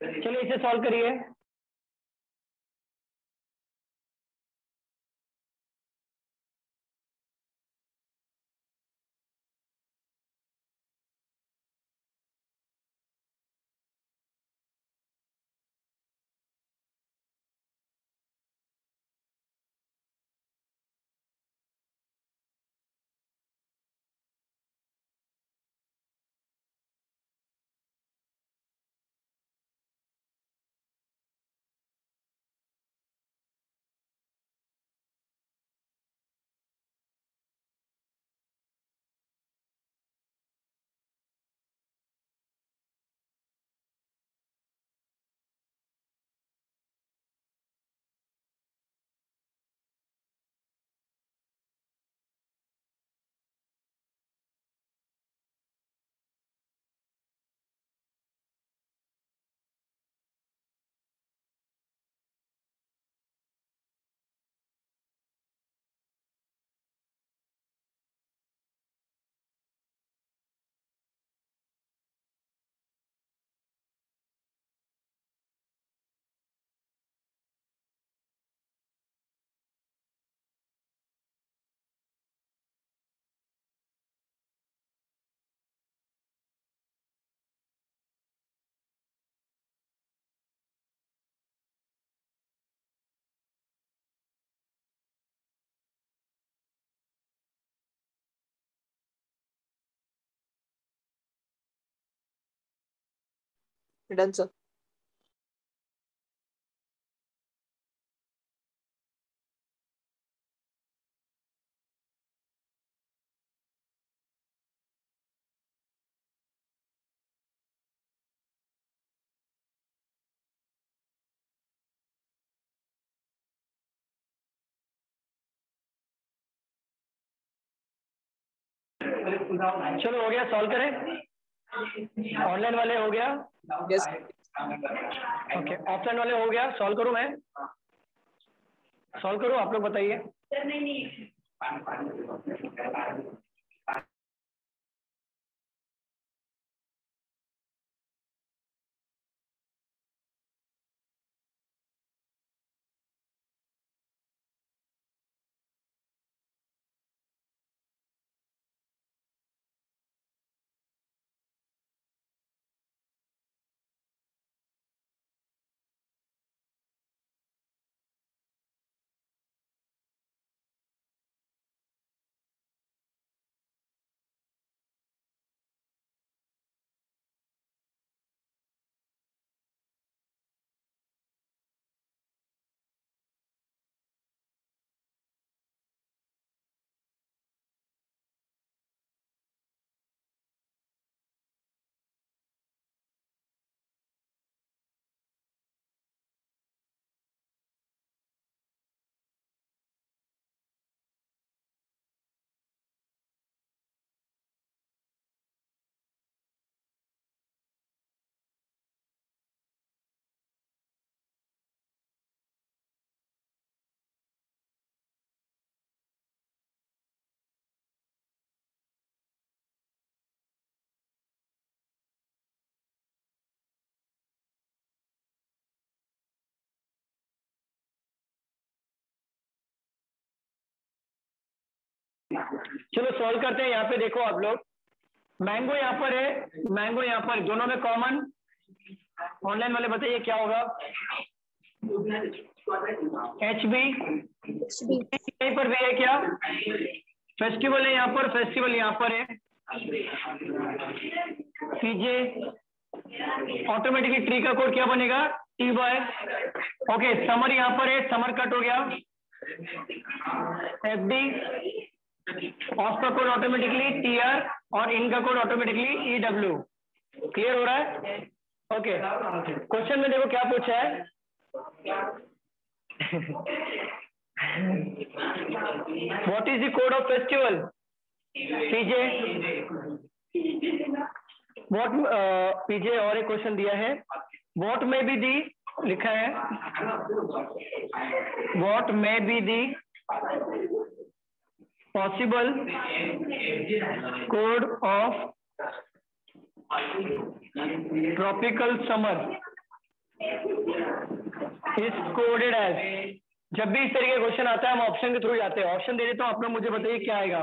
चलिए इसे सॉल्व करिए। Done, sir. चलो हो गया सॉल्व करें ऑनलाइन वाले हो गया? Yes. ओके ऑफलाइन वाले हो गया? सॉल्व करूँ मैं? सॉल्व करूँ? आप लोग बताइए। चलो सॉल्व करते हैं यहाँ पे देखो आप लोग। मैंगो यहाँ पर है मैंगो यहाँ पर। दोनों में कॉमन ऑनलाइन वाले बताइए क्या होगा? एच बी यहीं पर भी है क्या? फेस्टिवल है यहाँ पर फेस्टिवल यहाँ पर है। पीजे ऑटोमेटिकली ट्री का कोड क्या बनेगा? टी बाय ओके समर यहाँ पर है समर कट हो गया। एफ़ डी ऑफ़ का कोड ऑटोमेटिकली टी आर और इन का code automatically E W clear हो रहा है? ओके क्वेश्चन में देखो क्या पूछा है? What is the code of festival PJ what PJ और एक क्वेश्चन दिया है. वॉट में बी दी लिखा है. What may be the possible code of tropical summer is coded as जब भी इस तरीके का क्वेश्चन आता है, हम ऑप्शन के थ्रू जाते हैं। ऑप्शन दे देता हूँ, आप लोग मुझे बताइए क्या आएगा।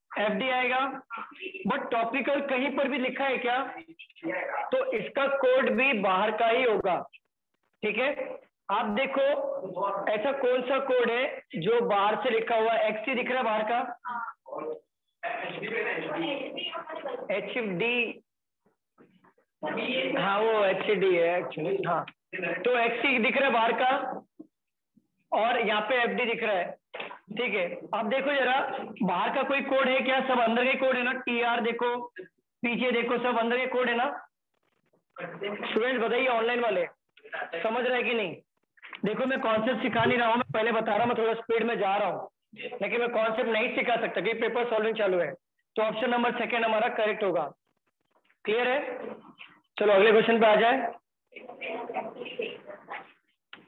एफ़ डी आएगा। बट टॉपिकल कहीं पर भी लिखा है क्या? तो इसका कोड भी बाहर का ही होगा। ठीक है? आप देखो, ऐसा कौन सा कोड है जो बाहर से लिखा हुआ है? एक्स सी दिख रहा है बाहर का? एच डी हाँ वो एच डी है एक्चुअली हाँ। तो एक्स सी दिख रहा है बाहर का? और यहाँ पे एफ़ डी दिख रहा है। ठीक है अब देखो जरा, बाहर का कोई कोड है क्या? सब अंदर के कोड है ना? टी आर देखो, पीछे देखो, सब अंदर के कोड है ना? स्टूडेंट बताइए ऑनलाइन वाले। समझ रहे कि नहीं? देखो, मैं कॉन्सेप्ट सिखा नहीं रहा हूँ, मैं पहले बता रहा हूँ, मैं थोड़ा स्पीड में जा रहा हूँ। लेकिन मैं कॉन्सेप्ट नहीं सिखा सकता, क्योंकि पेपर सॉल्विंग चालू है। तो ऑप्शन नंबर सेकेंड हमारा करेक्ट होगा। क्लियर है? चलो, अगले क्वेश्चन पे आ जाए।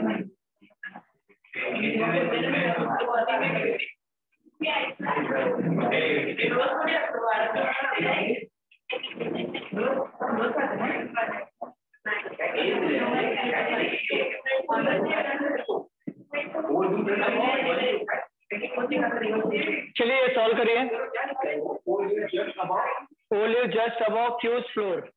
चलिए above fuse floor.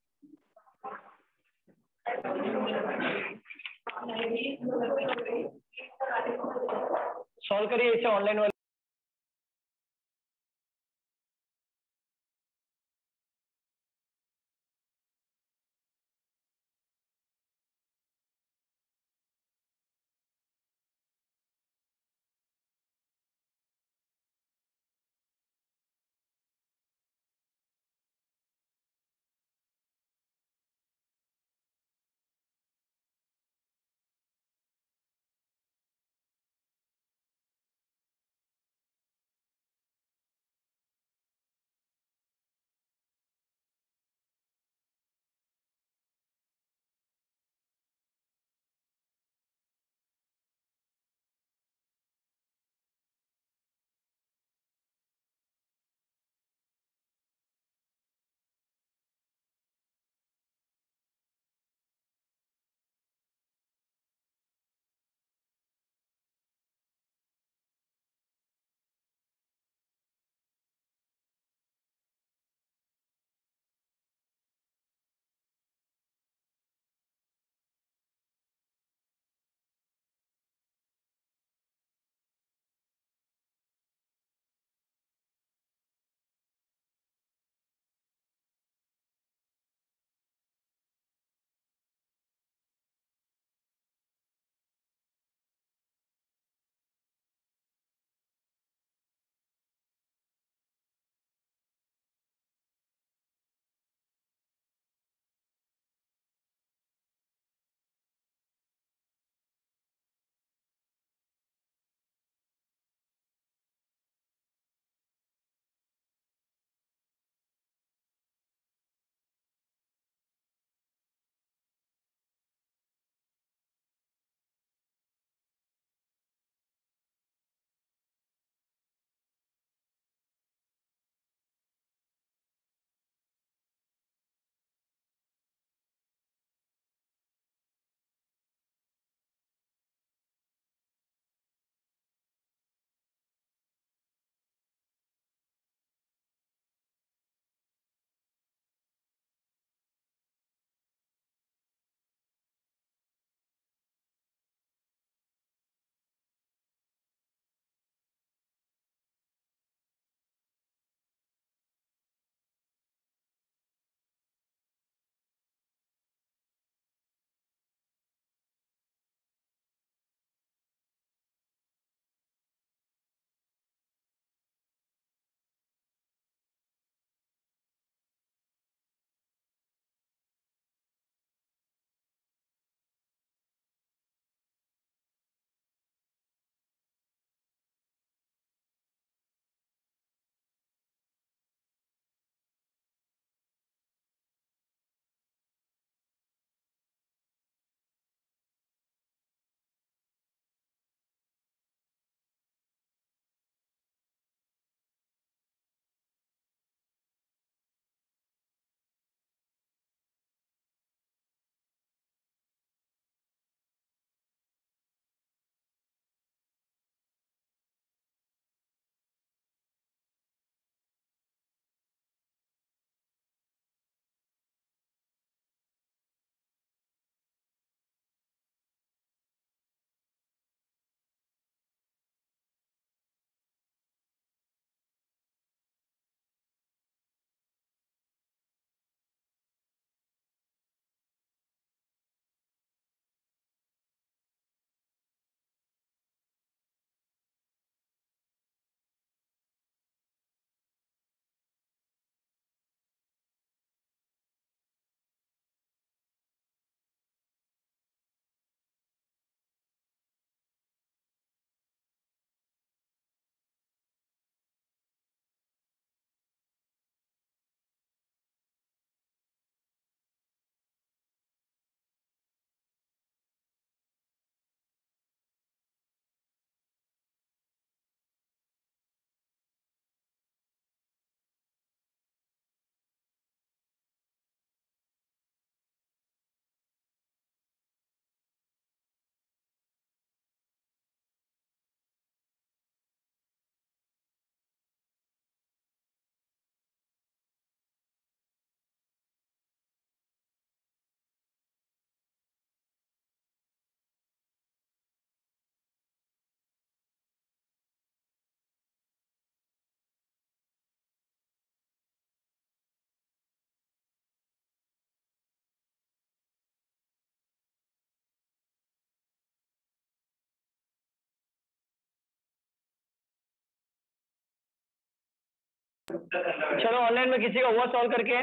चलो ऑनलाइन में किसी का हुआ सॉल्व करके?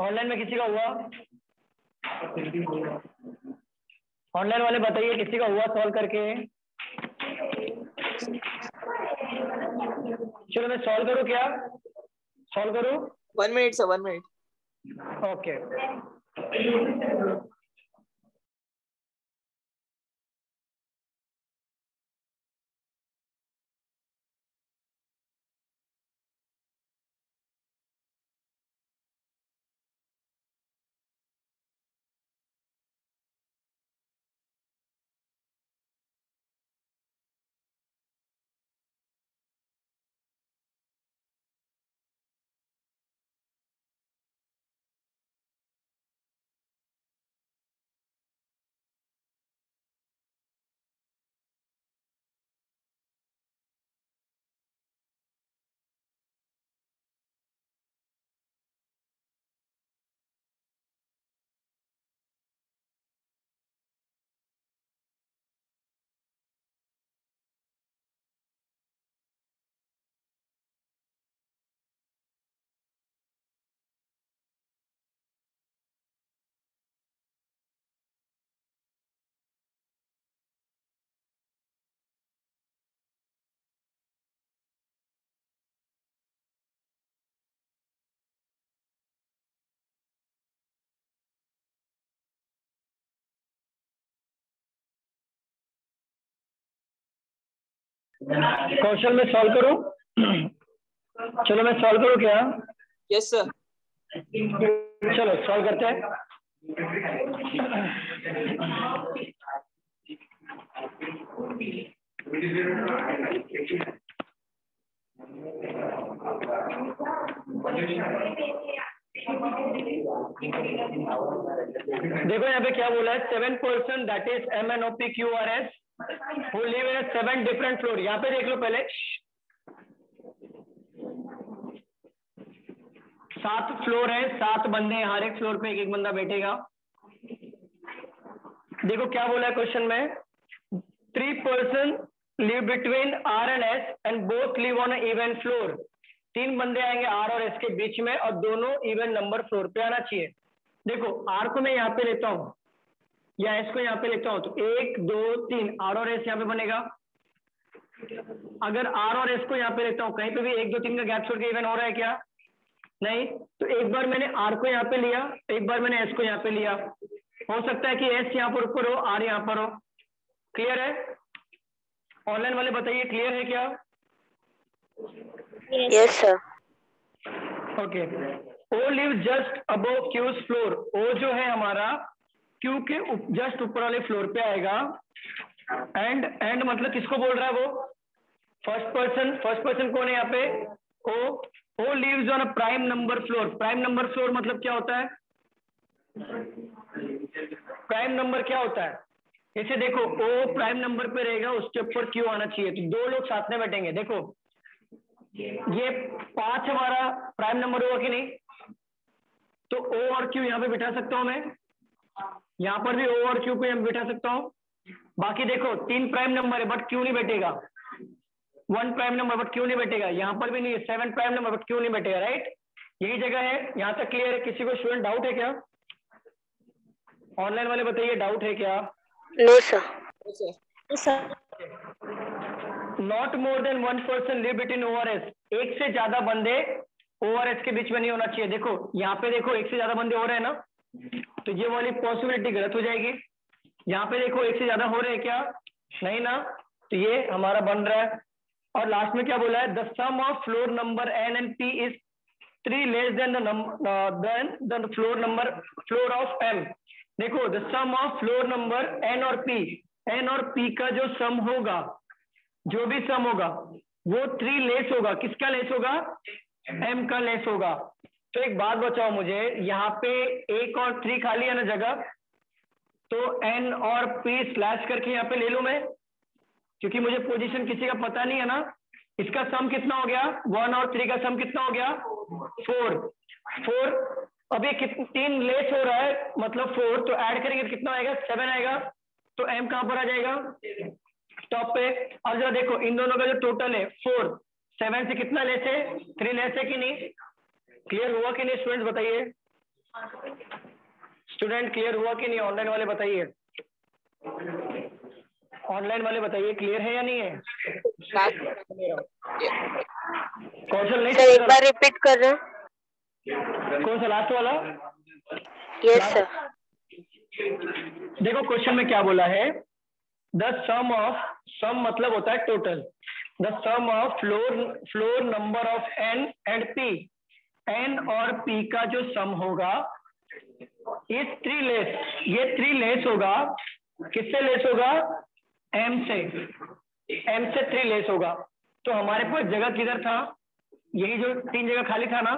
ऑनलाइन में किसी का हुआ? ऑनलाइन वाले बताइए किसी का हुआ सॉल्व करके? चलो मैं सॉल्व करूँ क्या? सॉल्व करूँ? One minute sir one minute okay Kaushal में सॉल्व करूँ? चलो मैं सॉल्व करूँ क्या? यस सर चलो सॉल्व करते हैं। देखो यहाँ पे क्या बोला है? Seven percent that is M N O P Q R S who live in a यहाँ पे देख लो पहले। सात फ्लोर है, सात बंदे हर एक फ्लोर पे एक एक बंदा बैठेगा। देखो क्या बोला है क्वेश्चन में? Three person live between R and S and both live on even floor तीन बंदे आएँगे आर और एस के बीच में और दोनों इवन नंबर फ्लोर पे आना चाहिए। देखो आर को मैं यहाँ पे लेता हूँ। या एस को यहाँ पे लेता हूँ तो एक दो तीन आर और एस यहाँ पे बनेगा। अगर आर और एस को यहाँ पे लेता हूँ कहीं पे भी एक दो तीन का गैप छोड़ के इवन हो रहा है क्या? नहीं? तो एक बार मैंने आर को यहाँ पे लिया एक बार मैंने एस को यहाँ पे लिया। हो सकता है कि एस यहाँ पर ऊपर हो आर यहाँ पर हो। क्लियर है? ऑनलाइन वाले बताइए क्लियर है क्या? Yes, sir. Okay O live just above Q's floor O जो है हमारा क्यू के जस्ट ऊपर वाले फ्लोर पे आएगा। एंड एंड मतलब किसको बोल रहा है वो? फ़र्स्ट पर्सन फ़र्स्ट पर्सन कौन है यहाँ पे? O O lives on prime number floor prime number floor मतलब क्या होता है? प्राइम नंबर क्या होता है? इसे देखो ओ प्राइम नंबर पे रहेगा, उसके ऊपर क्यू आना चाहिए। तो दो लोग साथ में बैठेंगे, देखो। ये पाँच हमारा प्राइम नंबर होगा कि नहीं? तो ओ और क्यू यहाँ पे बिठा सकता हूँ मैं। यहाँ पर भी ओ और क्यू को यहाँ बिठा सकता हूँ। बाकी देखो तीन प्राइम नंबर है बट क्यों नहीं बैठेगा। वन प्राइम नंबर बट क्यों नहीं बैठेगा। यहाँ पर भी नहीं है सेवन प्राइम नंबर बट क्यों नहीं बैठेगा राइट यही जगह है। यहाँ तक क्लियर है किसी को स्टूडेंट डाउट है क्या? ऑनलाइन वाले बताइए डाउट है क्या. Yes sir not more than one person live between O R S एक से ज़्यादा बंदे ओआरएस के बीच में नहीं होना चाहिए। देखो यहाँ पे देखो एक से ज़्यादा बंदे हो रहे हैं ना। तो ये वाली पॉसिबिलिटी गलत हो जाएगी। यहाँ पे देखो, एक से ज़्यादा हो रहे हैं क्या? नहीं ना? तो ये हमारा बन रहा है। और लास्ट में क्या बोला है? The sum of floor number N and P is three less than than the floor number floor of M देखो the sum of floor number N और पी एन और पी का जो सम होगा, जो भी सम होगा, वो थ्री लेस होगा। किसका लेस होगा? एम का लेस होगा। तो एक बात बचाओ मुझे, यहाँ पे एक और थ्री खाली है ना जगह? तो एन और पी स्लैश करके यहाँ पे ले लू मैं? क्योंकि मुझे पोजीशन किसी का पता नहीं है ना। इसका सम कितना हो गया? वन और थ्री का सम कितना हो गया? फोर फोर अब ये तीन लेस हो रहा है मतलब फोर तो ऐड करेंगे तो कितना आएगा? सेवन आएगा। तो एम कहाँ पर आ जाएगा? टॉप पे। अब जरा देखो, इन दोनों का जो टोटल है फोर सेवन से कितना लेस है? थ्री लेस है कि नहीं? क्लियर हुआ कि नहीं स्टूडेंट बताइए। स्टूडेंट क्लियर हुआ कि नहीं ऑनलाइन वाले बताइए। ऑनलाइन वाले बताइए क्लियर है या नहीं है? कौशल नहीं सर एक बार रिपीट कर रहे हैं। कौन सा लास्ट वाला? यस सर देखो क्वेश्चन में क्या बोला है? द सम ऑफ़ सम मतलब होता है total the sum of floor floor number of N and P N और पी का जो सम होगा इस थ्री लेस ये थ्री लेस होगा किससे लेस होगा? एम से एम से थ्री लेस होगा। तो हमारे पास जगह किधर था? यही जो तीन जगह खाली था ना?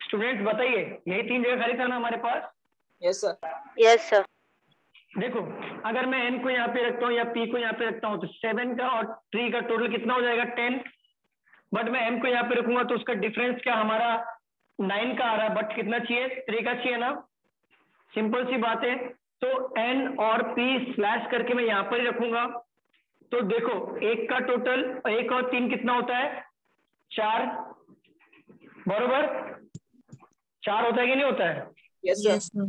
स्टूडेंट बताइए यही तीन जगह खाली था ना हमारे पास? यस सर यस सर देखो अगर मैं एन को यहाँ पे रखता हूँ या पी को यहाँ पे रखता हूँ तो सेवन का और थ्री का टोटल कितना हो जाएगा? टेन बट मैं एम को यहाँ पे रखूँगा तो उसका डिफरेंस क्या हमारा नाइन का आ रहा है बट कितना चाहिए? थ्री का चाहिए ना? सिंपल सी बात है। तो एन और पी स्लैश करके मैं यहाँ पर ही रखूँगा। तो देखो एक का टोटल एक और तीन कितना होता है? चार। बरोबर? चार होता है कि नहीं होता है? यस सर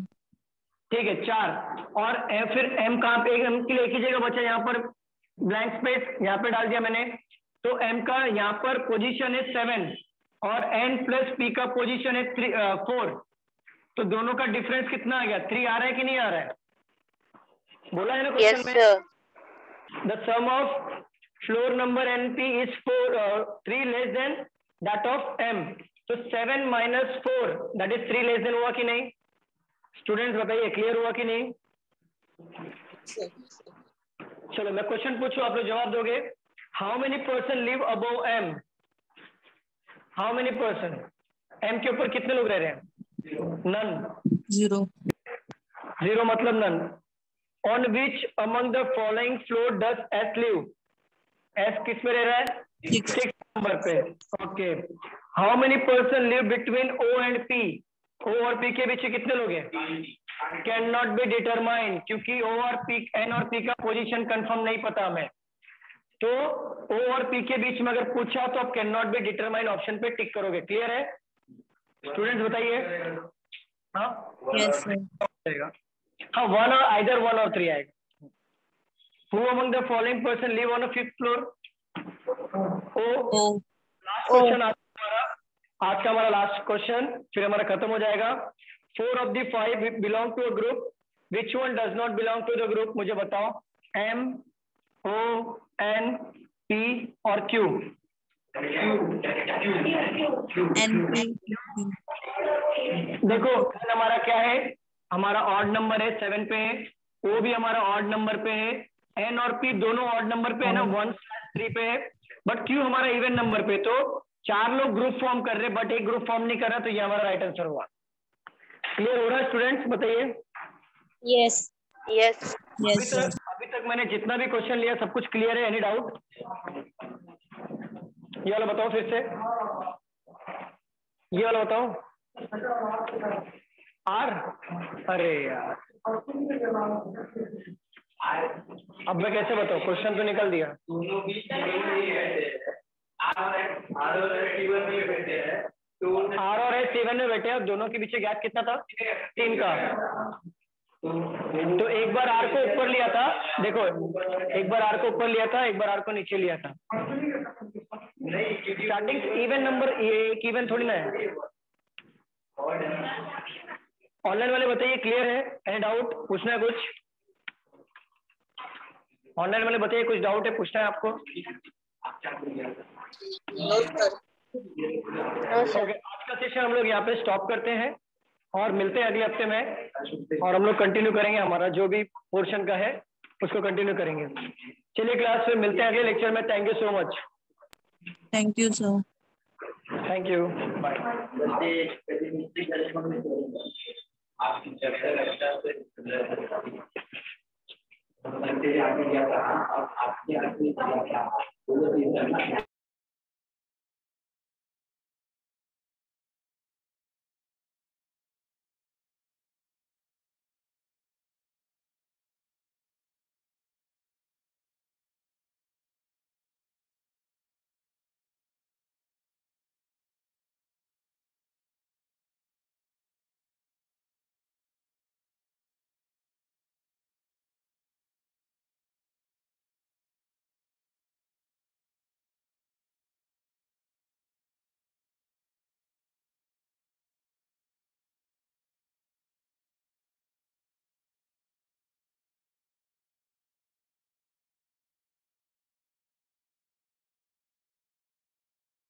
ठीक है चार। और ए, फिर एम कहाँ पे एम के लिए एक ही जगह बचा यहाँ पर ब्लैंक स्पेस यहाँ पे डाल दिया मैंने। तो एम का यहाँ पर पोजीशन है सेवन और एन प्लस पी का पोजीशन है थ्री फोर तो दोनों का डिफरेंस कितना आ गया? थ्री आ रहा है कि नहीं आ रहा है? बोला है ना क्वेश्चन में? the sum of floor number np is four uh, three less than that of m. तो seven minus four that is three less than हुआ कि नहीं? स्टूडेंट्स बताइए क्लियर हुआ कि नहीं? चलो मैं क्वेश्चन पूछू आप लोग जवाब दोगे? How many person live above M how many person M के ऊपर कितने लोग रह रहे हैं? None zero. ज़ीरो मतलब none on which among the following floor does S live S किसमें रह रहा है? सिक्स नंबर पे. Okay how many person live between O and P O और पी के बीच कितने लोग हैं? कैन नॉट बी डिटरमाइन क्योंकि ओ और पी एन और पी का पोजीशन कंफर्म नहीं पता हमें. तो ओ और पी के बीच में अगर पूछा तो आप can not be determine option पे टिक करोगे. क्लियर है? स्टूडेंट्स बताइए। हाँ? हाँ वन और आइदर वन और थ्री आएगा। Who among the following person live on fifth floor O last question आज हमारा आज का हमारा लास्ट क्वेश्चन फिर हमारा खत्म हो जाएगा। Four of the five belong to a group which one does not belong to the group मुझे बताओ। एम ओ एन पी और क्यू देखो n हमारा क्या है? हमारा ऑड नंबर है सेवन पे है ओ भी हमारा ऑड नंबर पे है एन और पी दोनों ऑड नंबर पे है ना वन थ्री पे है बट क्यू हमारा इवन नंबर पे तो चार लोग ग्रुप फॉर्म कर रहे हैं बट एक ग्रुप फॉर्म नहीं कर रहा तो ये हमारा राइट आंसर हुआ। क्लियर हो रहा है स्टूडेंट्स बताइए। यस यस sir तक मैंने जितना भी क्वेश्चन लिया सब कुछ क्लियर है एनी डाउट ये वाला बताओ फिर से। ये वाला बताओ। आर अरे यार। अब मैं कैसे बताऊँ? क्वेश्चन तो निकल दिया। आर और एस सेवन में बैठे हैं। दोनों के पीछे गैप कितना था? तीन का। तो एक बार आर को ऊपर लिया था। देखो एक बार आर को ऊपर लिया था एक बार आर को नीचे लिया था। स्टार्टिंग इवन नंबर एक इवन थोड़ी ना है। ऑनलाइन वाले बताइए क्लियर है? एनी डाउट पूछना है कुछ? ऑनलाइन वाले बताइए कुछ डाउट है? पूछना है आपको? ओके आज का सेशन हम लोग यहाँ पे स्टॉप करते हैं। और मिलते हैं अगले हफ़्ते में। और हम लोग कंटिन्यू करेंगे हमारा जो भी पोर्शन का है उसको कंटिन्यू करेंगे। चलिए क्लास में मिलते हैं अगले लेक्चर में। Thank you so much thank you sir thank you आपकी क्या और